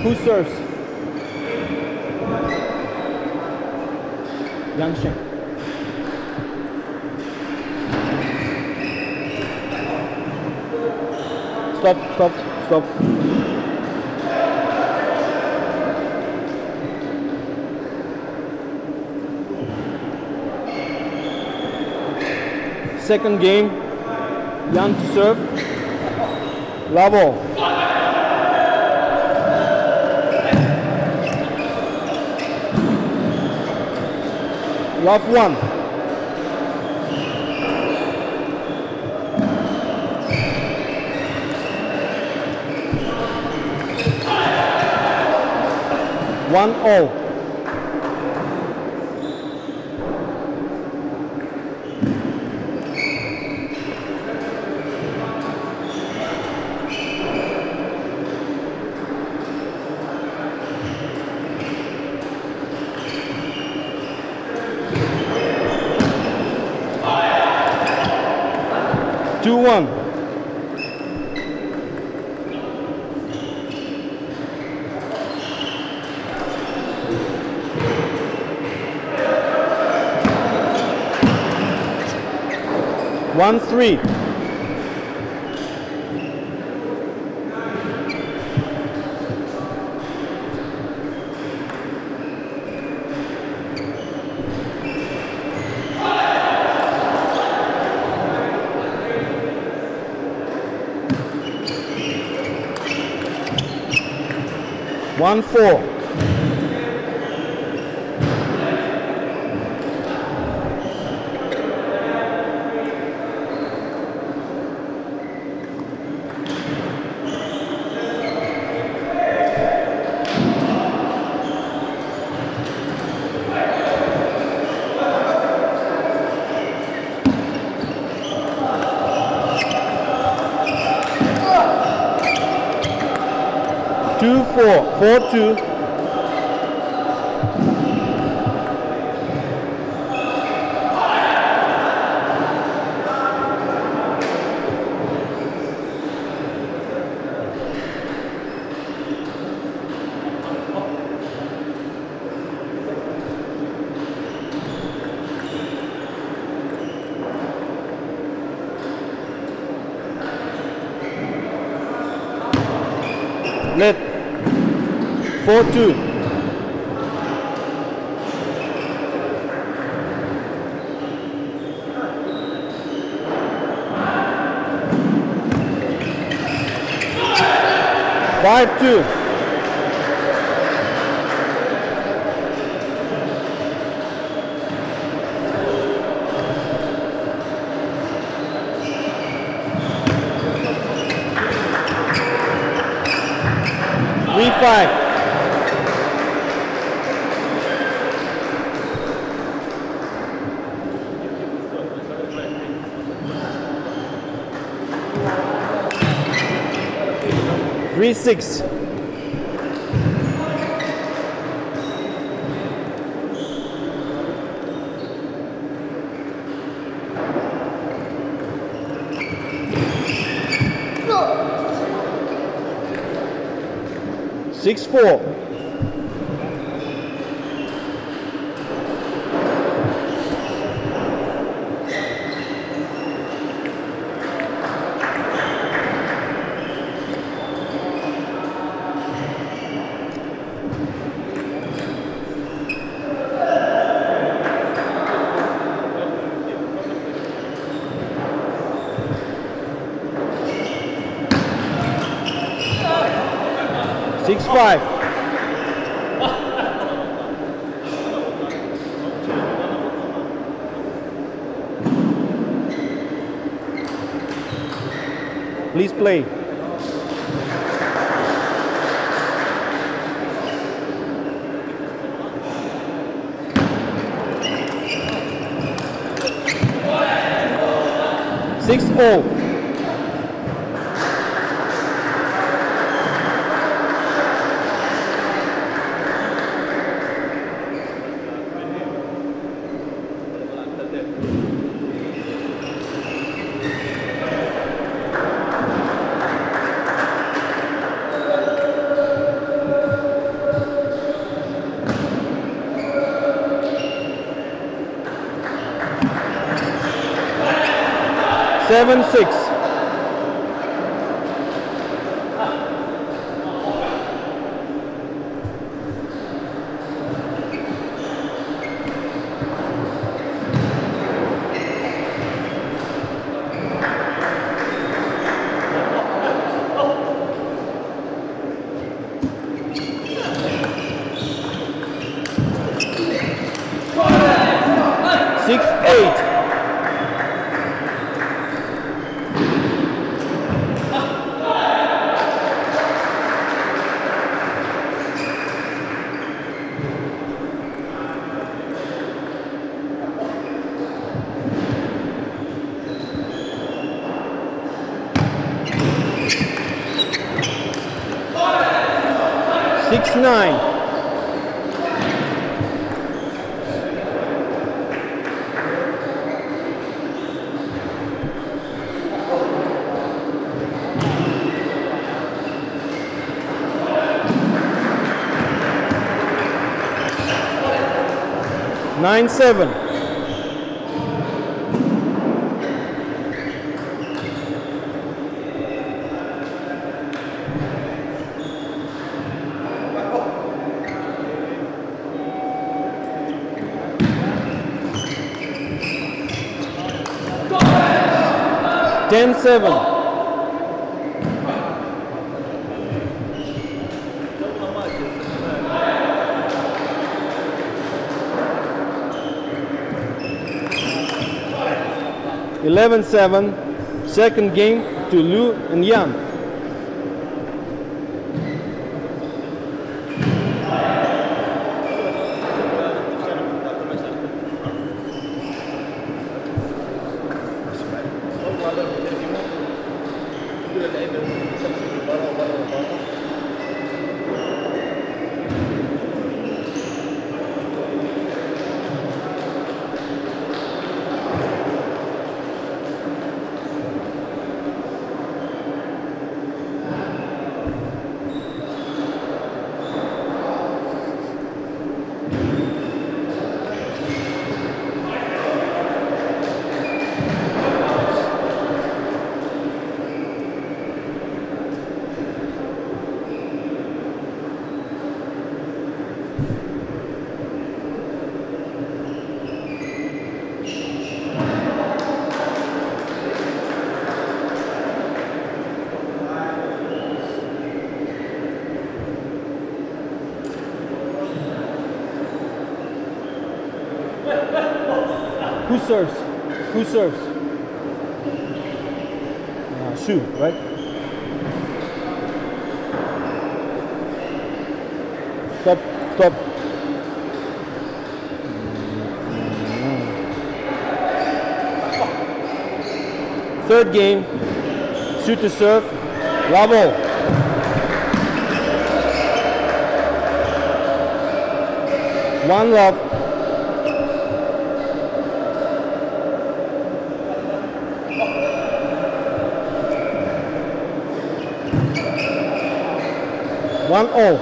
Who serves? Yang Sheng. Stop, stop, stop. Second game, Yang to serve. Lavo. Love one. One all. Two one. One three. 1 4. Four. Four two. Let. Four two. Five two. 65. Three six. Six four. Six five. Please play. Six oh. all. Seven six. Six eight. Six nine. Nine seven. Ten seven. Eleven seven. Second game to Lu and Yan. Who serves? Who serves? Uh, Shu, right? Stop. Third game, shoot to serve, level. One love. One all.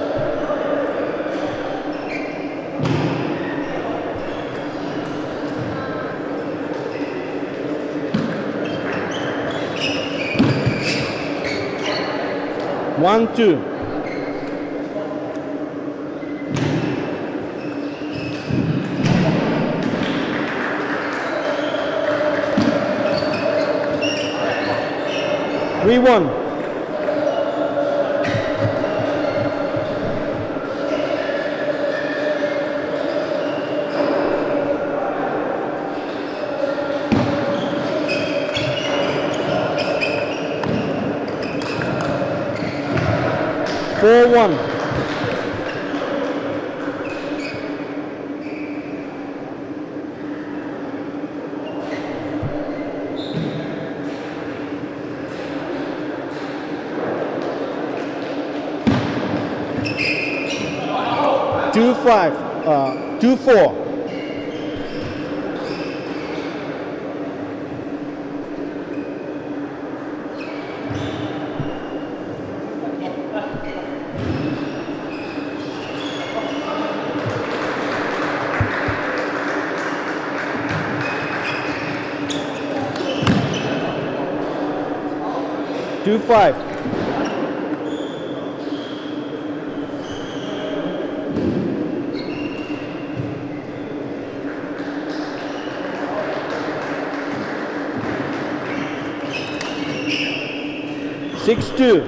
One, two. Three, one. Four, one. Two, five. Uh, two, four. Two, five. Six, two.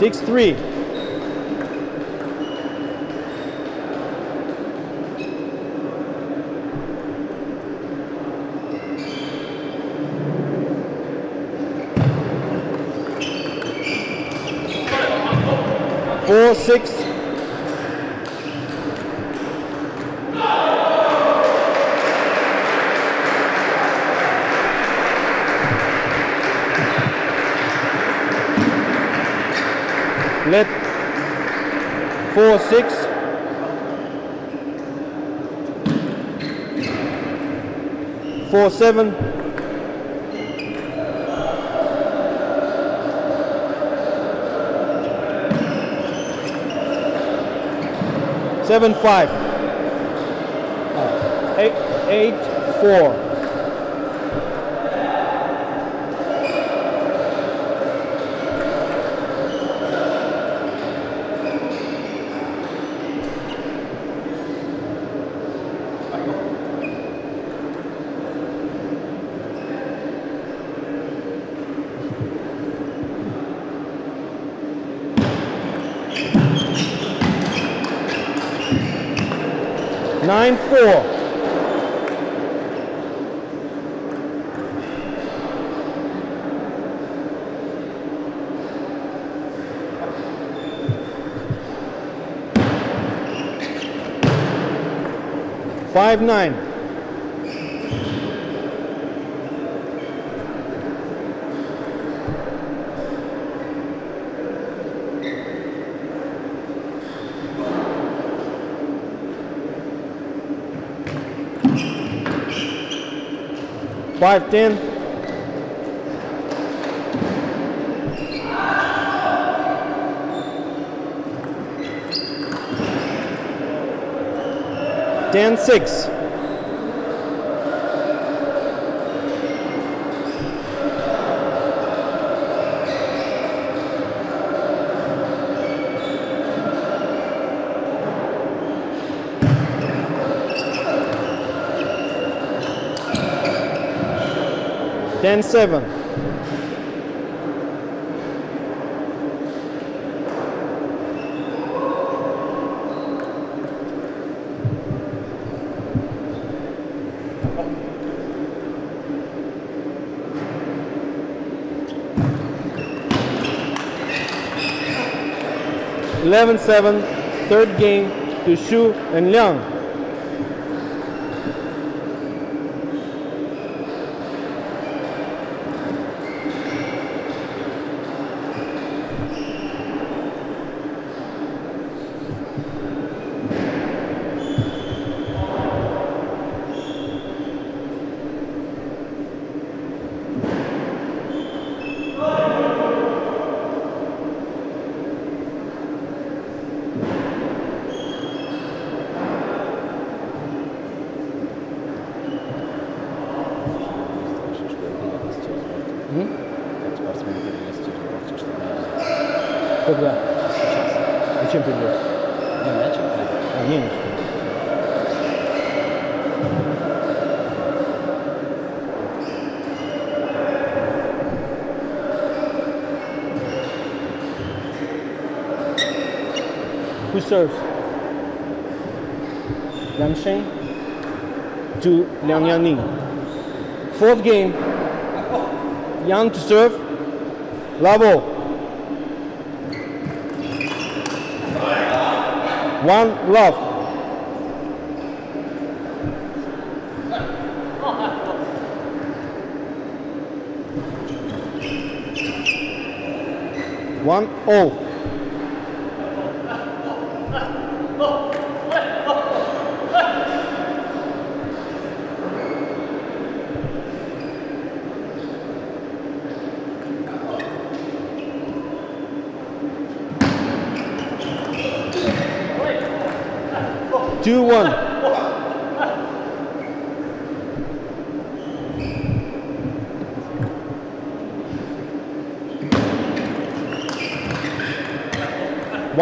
Six, three. Four, six. Let four, six. Four, seven. Seven five. Eight eight four. Nine four. Five nine. Five ten. Ten six. Ten seven. 11-7, third game to Shu and Liang. Serves? Liang Sheng to Liang Yanning. Fourth game. Yang to serve. Labo. One love. One all. Two one.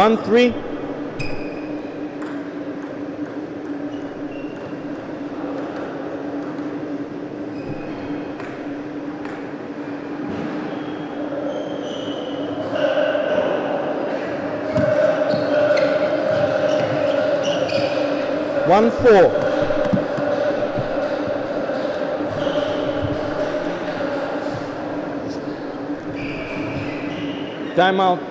One three. One four. Timeout.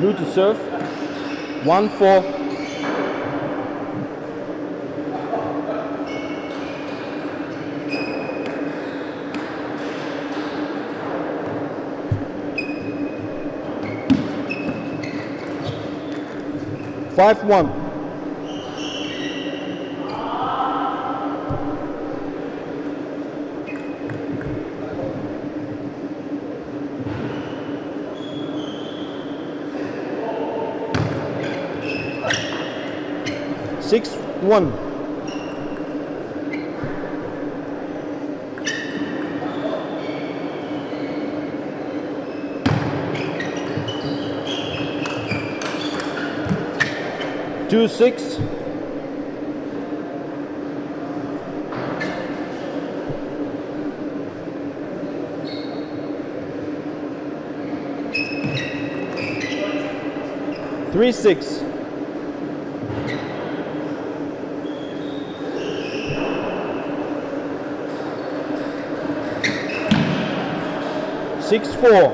Blue to serve. One four. Five one. Six one. Two six. Three six. Six four.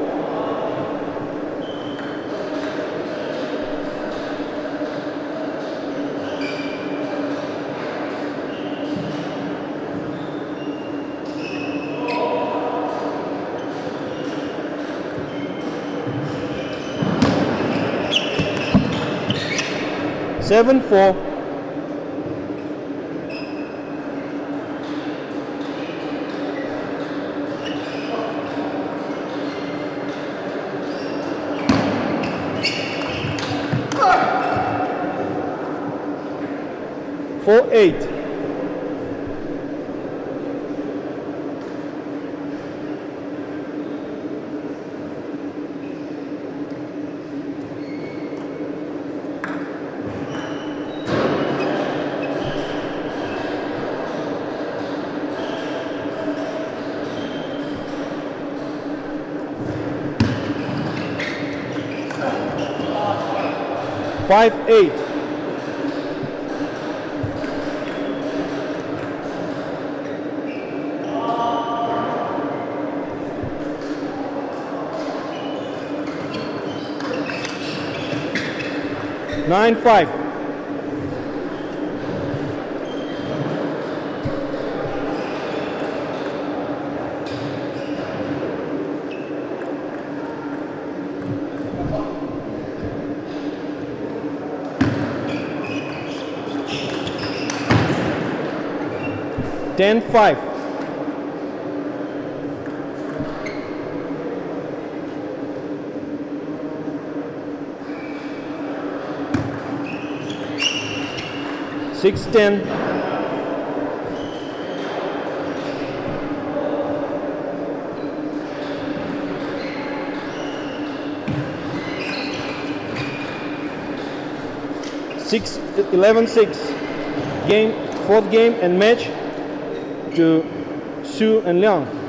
Seven four. Four eight. Five eight. Nine five. Ten five. Six ten. Six, 11 6 game fourth game and match to Su and Liang